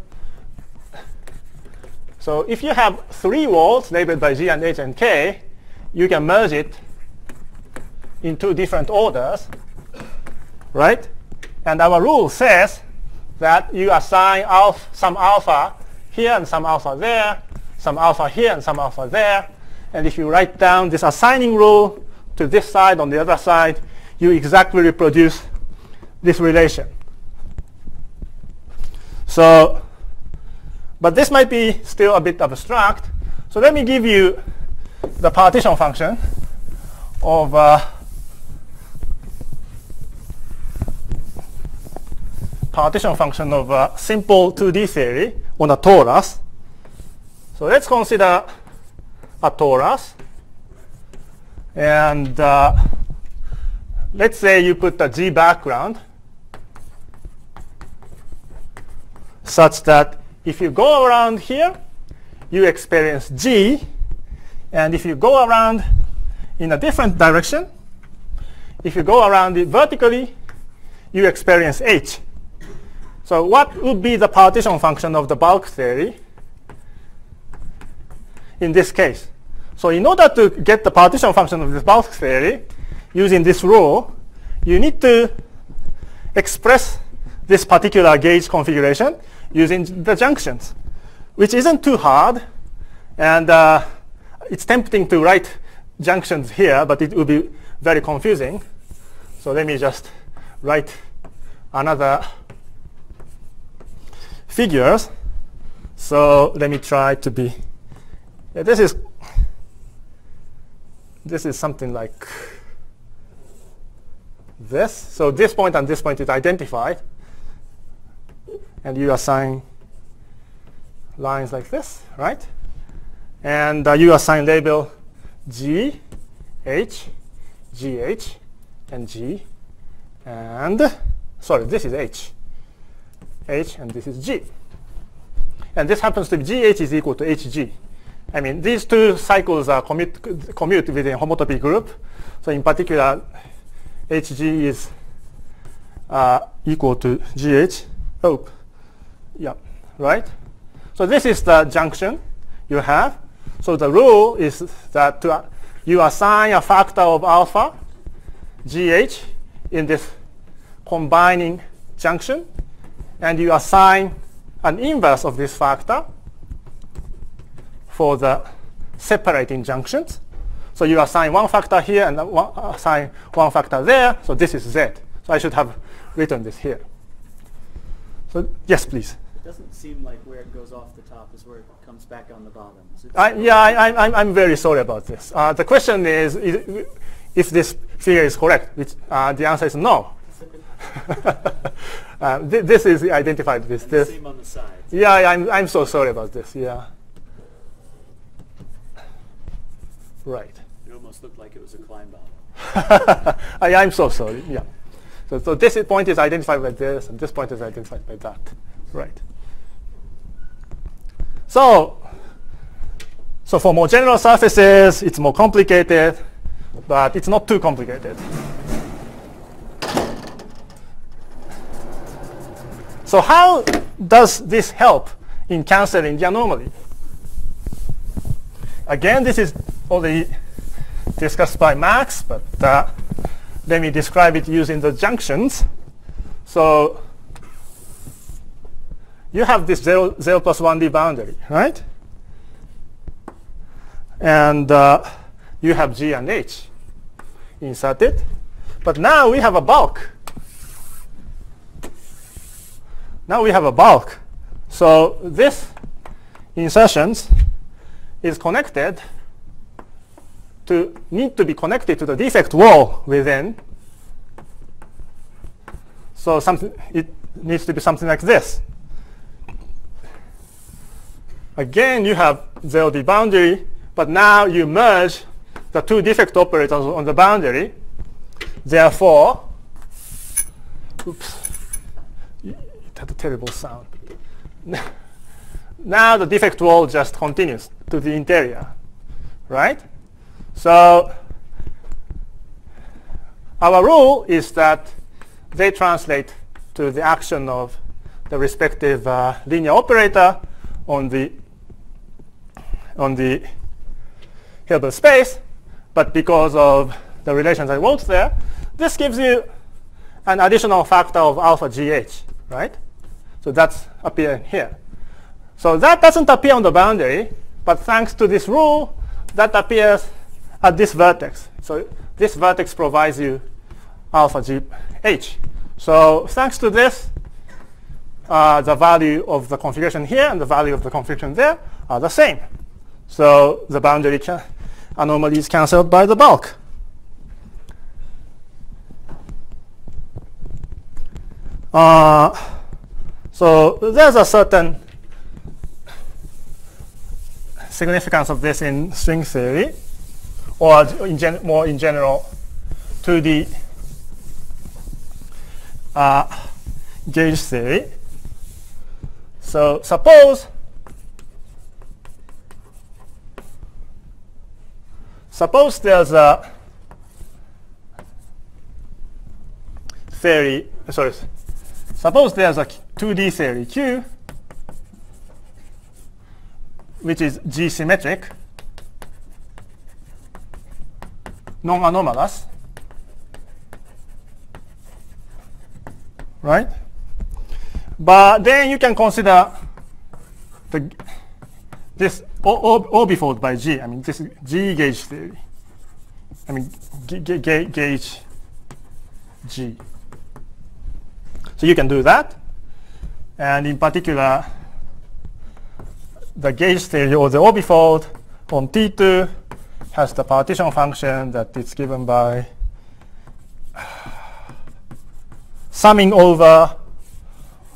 So if you have three walls labeled by G and H and K, you can merge it in two different orders, right? And our rule says that you assign alpha, some alpha here and some alpha there, some alpha here and some alpha there. And if you write down this assigning rule to this side on the other side, you exactly reproduce this relation. So, but this might be still a bit abstract. So let me give you the partition function of uh, partition function of a simple 2D theory on a torus. So let's consider a torus. And uh, let's say you put a G background such that if you go around here, you experience G. And if you go around in a different direction, if you go around it vertically, you experience H. So what would be the partition function of the bulk theory in this case? So in order to get the partition function of this bulk theory using this rule, you need to express this particular gauge configuration using the junctions, which isn't too hard. And uh, it's tempting to write junctions here, but it would be very confusing. So let me just write another figures. So let me try to be, yeah, this is, this is something like this. So this point and this point is identified. And you assign lines like this, right? And uh, you assign label G, H, GH, and G. And, sorry, this is H. H, and this is G. And this happens to be GH is equal to HG. I mean, these two cycles are commute, commute within homotopy group. So in particular, HG is uh, equal to GH. Oh, yeah, right? So this is the junction you have. So the rule is that to, uh, you assign a factor of alpha, GH, in this combining junction and you assign an inverse of this factor for the separating junctions. So you assign one factor here and one, assign one factor there. So this is Z. So I should have written this here. So yes, please. It doesn't seem like where it goes off the top is where it comes back on the bottom. I, yeah, I, I, I'm, I'm very sorry about this. Uh, the question is, is, if this figure is correct. Which, uh, the answer is no. [laughs] uh, th this is identified with and this. Same on the sides. Yeah, I'm, I'm so sorry about this. Yeah. Right. It almost looked like it was a climb out. [laughs] I, I'm so sorry. Yeah. So, so this point is identified by this, and this point is identified by that. Right. So, so for more general surfaces, it's more complicated, but it's not too complicated. So how does this help in canceling the anomaly? again, this is already discussed by Max, but uh, let me describe it using the junctions. So you have this 0, 0 plus 1D boundary, right? And uh, you have G and H inserted. But now we have a bulk. Now we have a bulk. So this insertions is connected to need to be connected to the defect wall within. So something it needs to be something like this. Again, you have 0D boundary, but now you merge the two defect operators on the boundary. Therefore, oops, it had a terrible sound. now the defect wall just continues to the interior, right? So our rule is that they translate to the action of the respective uh, linear operator on the on the Hilbert space, but because of the relations I wrote there, this gives you an additional factor of alpha gh, right? So that's appearing here. So that doesn't appear on the boundary, but thanks to this rule, that appears at this vertex. So this vertex provides you alpha gh. So thanks to this, uh, the value of the configuration here and the value of the configuration there are the same. So the boundary anomaly is cancelled by the bulk. Uh, so there's a certain significance of this in string theory, or in more in general, to the uh, gauge theory. So suppose suppose there's a theory, sorry, suppose there's a 2D theory Q which is G symmetric, non-anomalous, right? But then you can consider the this orbifold by G. I mean, this is G gauge theory. I mean, g gauge G. So you can do that. And in particular, the gauge theory or the orbifold on T2 has the partition function that is given by uh, summing over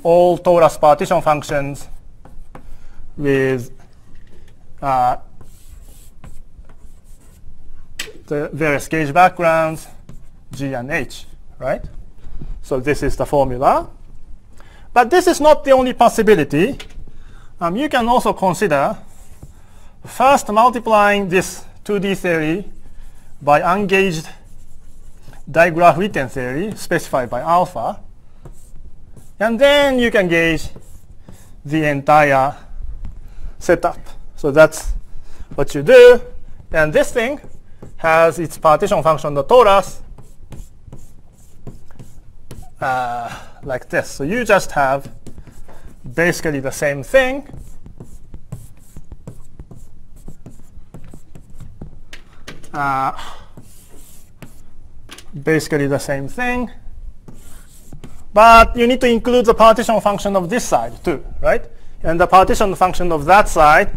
all torus partition functions with uh, the various gauge backgrounds, G and H, right? So this is the formula. But this is not the only possibility. Um, you can also consider first multiplying this 2D theory by ungauged Dijkgraaf-Witten theory specified by alpha. And then you can gauge the entire setup. So that's what you do. And this thing has its partition function, the torus, uh, like this. So you just have basically the same thing. Uh, basically the same thing. But you need to include the partition function of this side too, right? And the partition function of that side,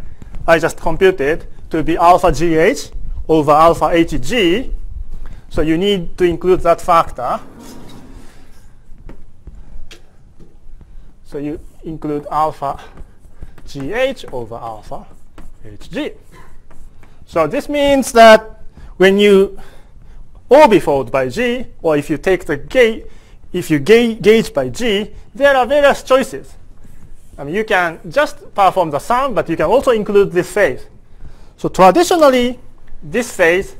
I just computed to be alpha gh over alpha hg. So you need to include that factor. So you include alpha gh over alpha hg. So this means that when you orbifold by g, or if you take the gauge, if you ga gauge by g, there are various choices. I mean, you can just perform the sum, but you can also include this phase. So traditionally, this phase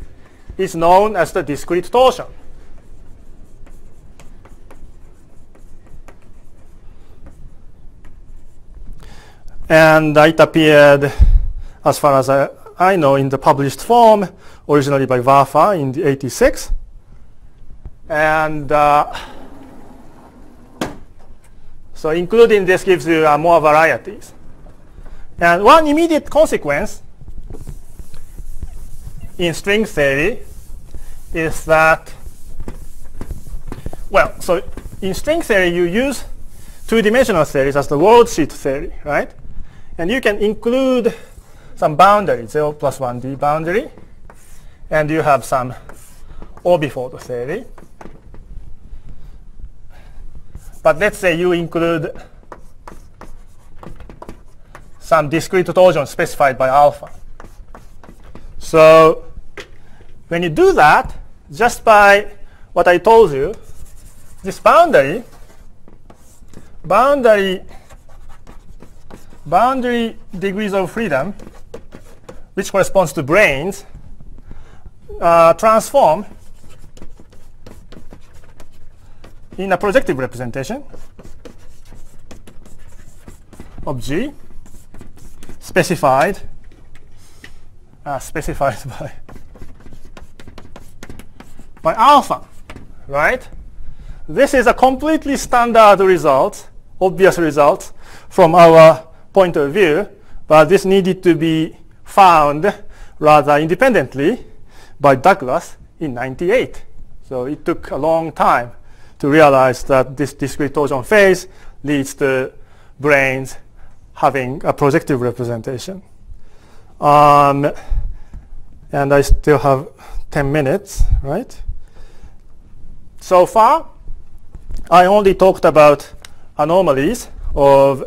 is known as the discrete torsion. And it appeared, as far as I, I know in the published form, originally by Vafa in the 86. And uh, so including this gives you uh, more varieties. And one immediate consequence in string theory is that, well, so in string theory you use two-dimensional theories as the worldsheet theory, right? And you can include some boundary, 0 plus 1D boundary, and you have some orbifold theory. But let's say you include some discrete torsion specified by alpha. So when you do that, just by what I told you, this boundary, boundary, boundary degrees of freedom, which corresponds to branes, uh, transform in a projective representation of G specified uh, specified [laughs] by by alpha, right? This is a completely standard result, obvious result from our point of view, but this needed to be found rather independently by Douglas in 98. So it took a long time to realize that this discrete torsion phase leads to branes having a projective representation. Um, and I still have 10 minutes, right? So far, I only talked about anomalies of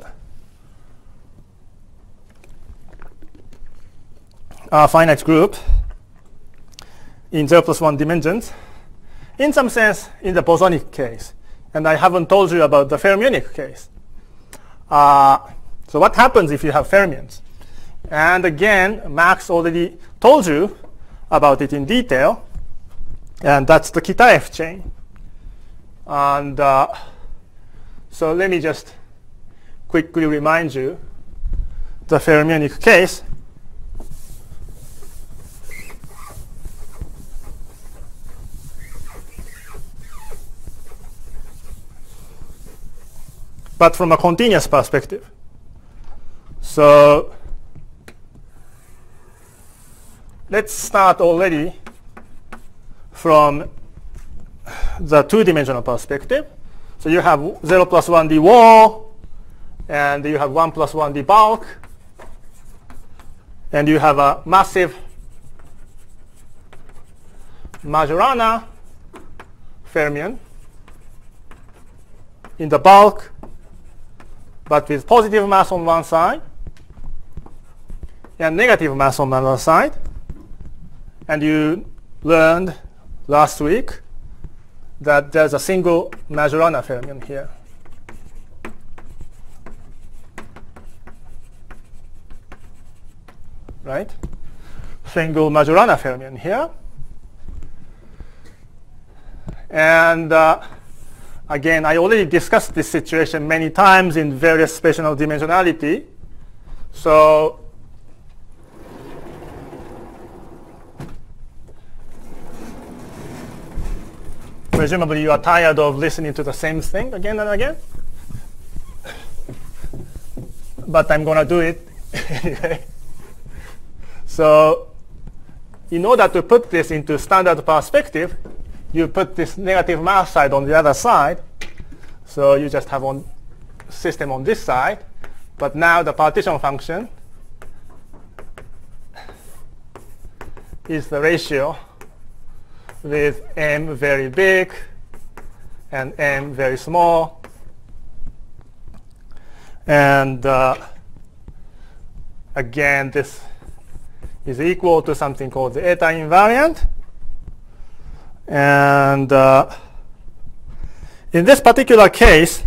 a finite group in 0 plus 1 dimensions, in some sense in the bosonic case. And I haven't told you about the fermionic case. Uh, so what happens if you have fermions? And again, Max already told you about it in detail. And that's the Kitaev chain. And uh, so let me just quickly remind you the fermionic case. But from a continuous perspective. So let's start already from the two-dimensional perspective. So you have 0 plus 1d wall, and you have 1 plus 1d bulk, and you have a massive Majorana fermion in the bulk, but with positive mass on one side and negative mass on the other side. And you learned last week that there's a single Majorana fermion here. Right? Single Majorana fermion here. And uh, again, I already discussed this situation many times in various spatial dimensionality. So presumably you are tired of listening to the same thing again and again. But I'm going to do it anyway. So in order to put this into standard perspective, you put this negative mass side on the other side. So you just have one system on this side. But now the partition function is the ratio with m very big and m very small. And uh, again, this is equal to something called the eta invariant. And uh, in this particular case,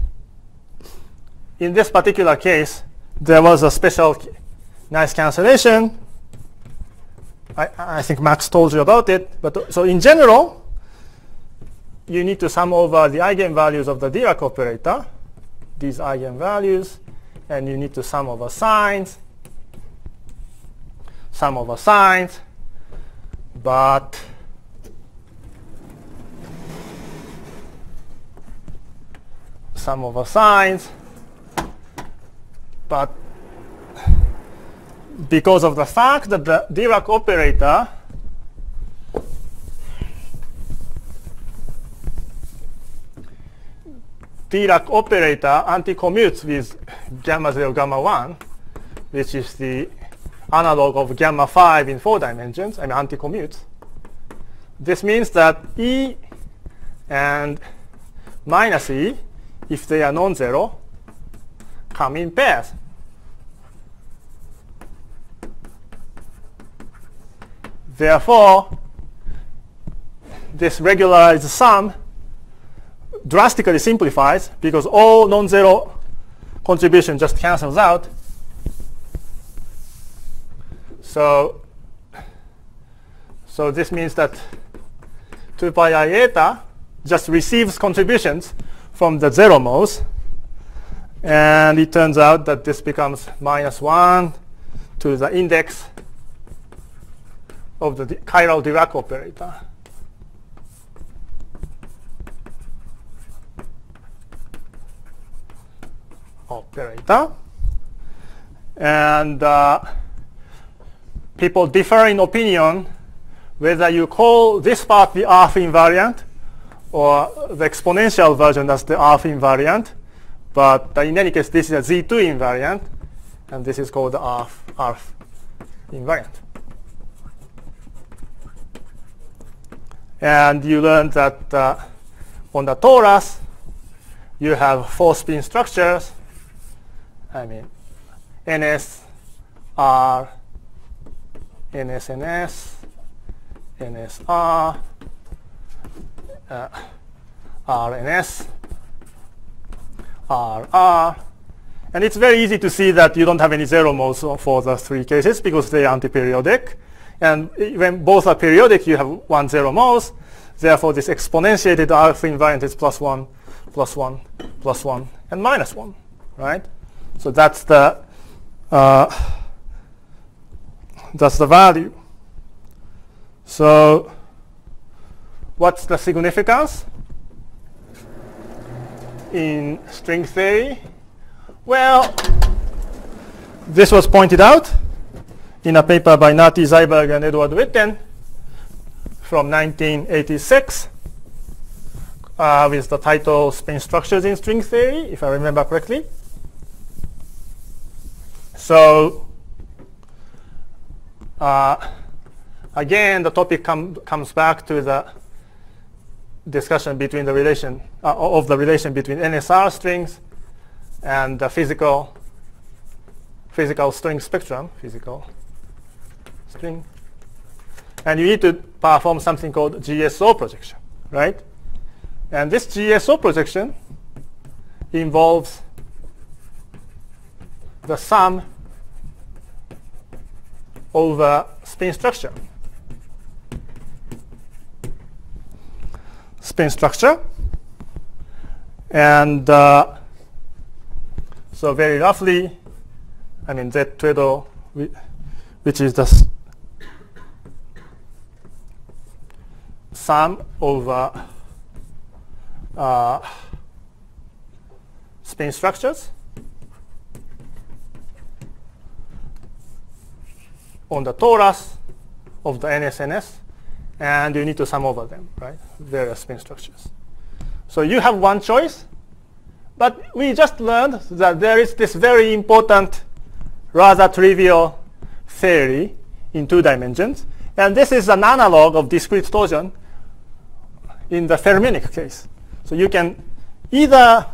in this particular case, there was a special nice cancellation I, I think Max told you about it. But so in general, you need to sum over the eigenvalues of the Dirac operator, these eigenvalues, and you need to sum over signs. sum over signs, but sum over signs, but because of the fact that the Dirac operator Dirac operator anti-commutes with gamma 0, gamma 1, which is the analog of gamma 5 in four dimensions, I mean anti-commutes. This means that E and minus E, if they are non-zero, come in pairs. Therefore, this regularized sum drastically simplifies because all non-zero contribution just cancels out. So, so this means that 2 pi i eta just receives contributions from the zero modes. And it turns out that this becomes minus 1 to the index of the chiral Dirac operator. operator. And uh, people differ in opinion whether you call this part the Arf invariant or the exponential version as the Arf invariant. But in any case, this is a Z2 invariant, and this is called the Arf invariant. And you learned that uh, on the torus, you have four spin structures I mean, NS, R, NSNS, NSR, uh, RNS, RR. And it's very easy to see that you don't have any zero modes for the three cases because they are anti-periodic. And when both are periodic, you have one zero modes. Therefore, this exponentiated Arf invariant is plus one, plus one, plus one, and minus one, right? So that's the uh, that's the value. So what's the significance in string theory? Well, this was pointed out in a paper by Nati Seiberg and Edward Witten from 1986 uh, with the title Spin Structures in String Theory, if I remember correctly. So uh, again, the topic com comes back to the discussion between the relation uh, of the relation between NSR strings and the physical physical string spectrum, physical string. And you need to perform something called GSO projection, right? And this GSO projection involves the sum over spin structure. Spin structure. And uh, so very roughly, I mean Z twiddle, which is the sum over uh, spin structures on the torus of the NSNS, and you need to sum over them, right? Various spin structures. So you have one choice, but we just learned that there is this very important, rather trivial theory in two dimensions, and this is an analog of discrete torsion in the fermionic case. So you can either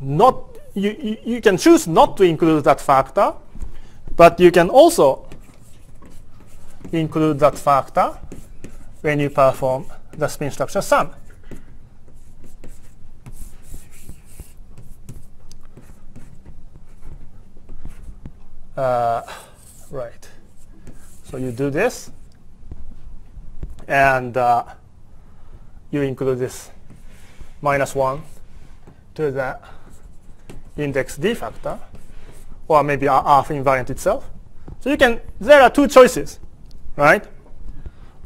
not you, you, you can choose not to include that factor but you can also include that factor when you perform the spin structure sum. Uh, right. So you do this, and uh, you include this minus 1 to the index d factor or maybe Arf invariant itself. So you can, there are two choices, right?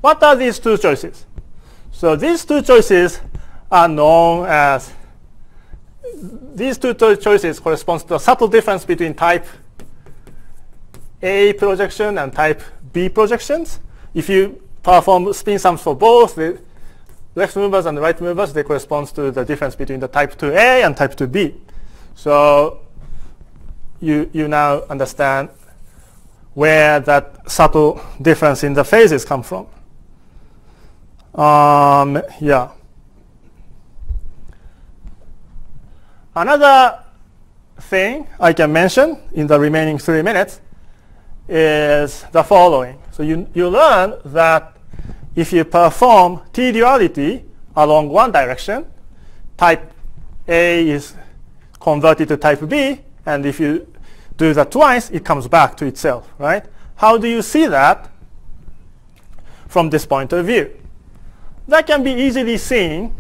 What are these two choices? So these two choices are known as, these two choices correspond to a subtle difference between type A projection and type B projections. If you perform spin sums for both the left movers and the right movers, they correspond to the difference between the type 2A and type 2B. So you, you now understand where that subtle difference in the phases come from. Um, yeah. Another thing I can mention in the remaining three minutes is the following. So you, you learn that if you perform T-duality along one direction, type A is converted to type B, and if you do that twice, it comes back to itself, right? How do you see that from this point of view? That can be easily seen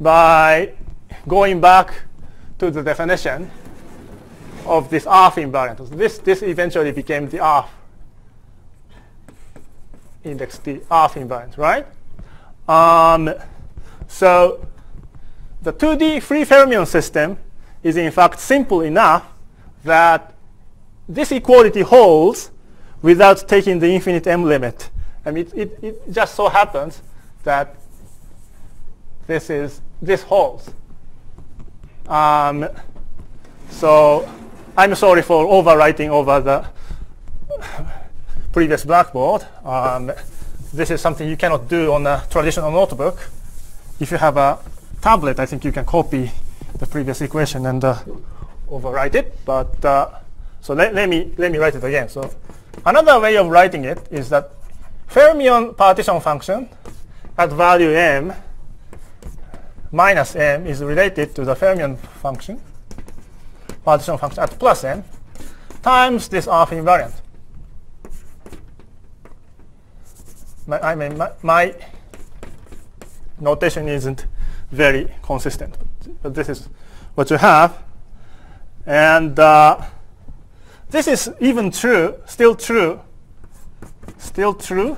by going back to the definition of this Arf invariant. This, this eventually became the Arf index, the Arf invariant, right? Um, so the 2D free fermion system is in fact simple enough that this equality holds without taking the infinite m limit. I mean, it, it, just so happens that this is this holds. Um, so I'm sorry for overwriting over the previous blackboard. Um, this is something you cannot do on a traditional notebook. If you have a tablet, I think you can copy the previous equation and uh, overwrite it. But uh, so let, let me let me write it again. So another way of writing it is that fermion partition function at value m minus m is related to the fermion function partition function at plus m times this Arf invariant. My, I mean, my, my notation isn't very consistent, but, this is what you have. And uh, this is even true, still true, still true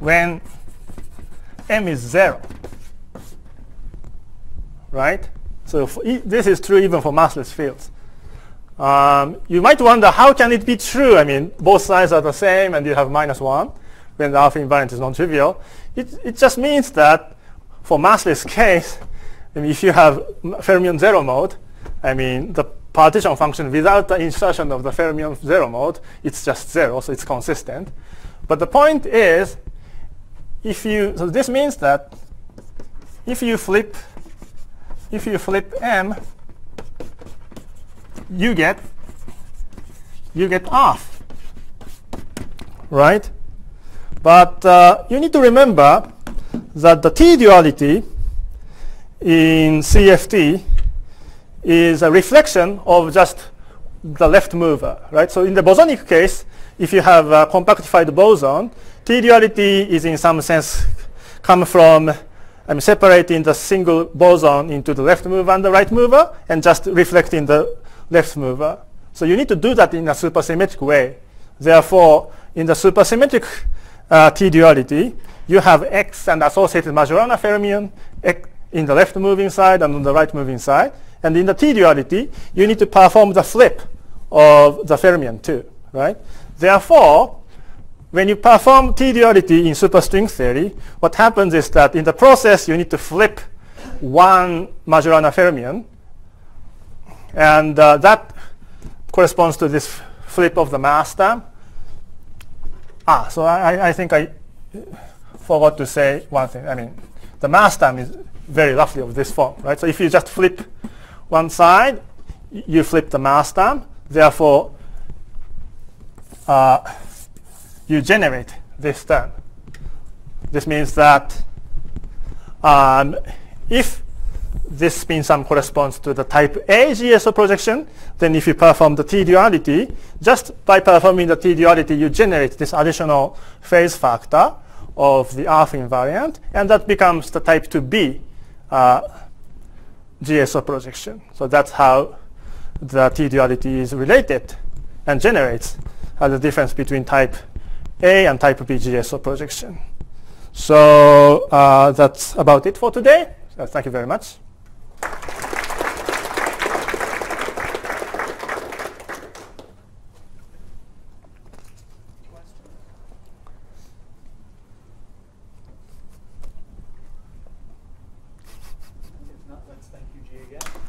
when m is 0. Right? So this is true even for massless fields. Um, you might wonder, how can it be true? I mean, both sides are the same and you have minus 1 when the Arf invariant is non-trivial. It, it just means that for massless [laughs] case, I mean, if you have fermion zero mode, I mean, the partition function without the insertion of the fermion zero mode, it's just zero, so it's consistent. But the point is, if you, so this means that if you flip, if you flip m, you get, you get Arf, right? But uh, you need to remember that the T-duality in CFT is a reflection of just the left mover, right? So in the bosonic case, if you have a compactified boson, T-duality is in some sense come from I'm separating the single boson into the left mover and the right mover and just reflecting the left mover. So you need to do that in a supersymmetric way. Therefore, in the supersymmetric uh, T-duality, you have X and associated Majorana fermion in the left moving side and on the right moving side. And in the T-duality, you need to perform the flip of the fermion too, right? Therefore, when you perform T-duality in superstring theory, what happens is that in the process, you need to flip one Majorana fermion. And uh, that corresponds to this flip of the mass term. Ah, so I, I think I forgot to say one thing. I mean, the mass term is very roughly of this form, right? So if you just flip one side, you flip the mass term. Therefore, uh, you generate this term. This means that um, if this spin sum corresponds to the type A GSO projection, then if you perform the T-duality, just by performing the T-duality, you generate this additional phase factor of the Arf invariant, and that becomes the type 2B uh, GSO projection. So that's how the T-duality is related. and generates uh, the difference between type A and type B GSO projection. So uh, that's about it for today. So thank you very much. If not, let's thank Yuji again.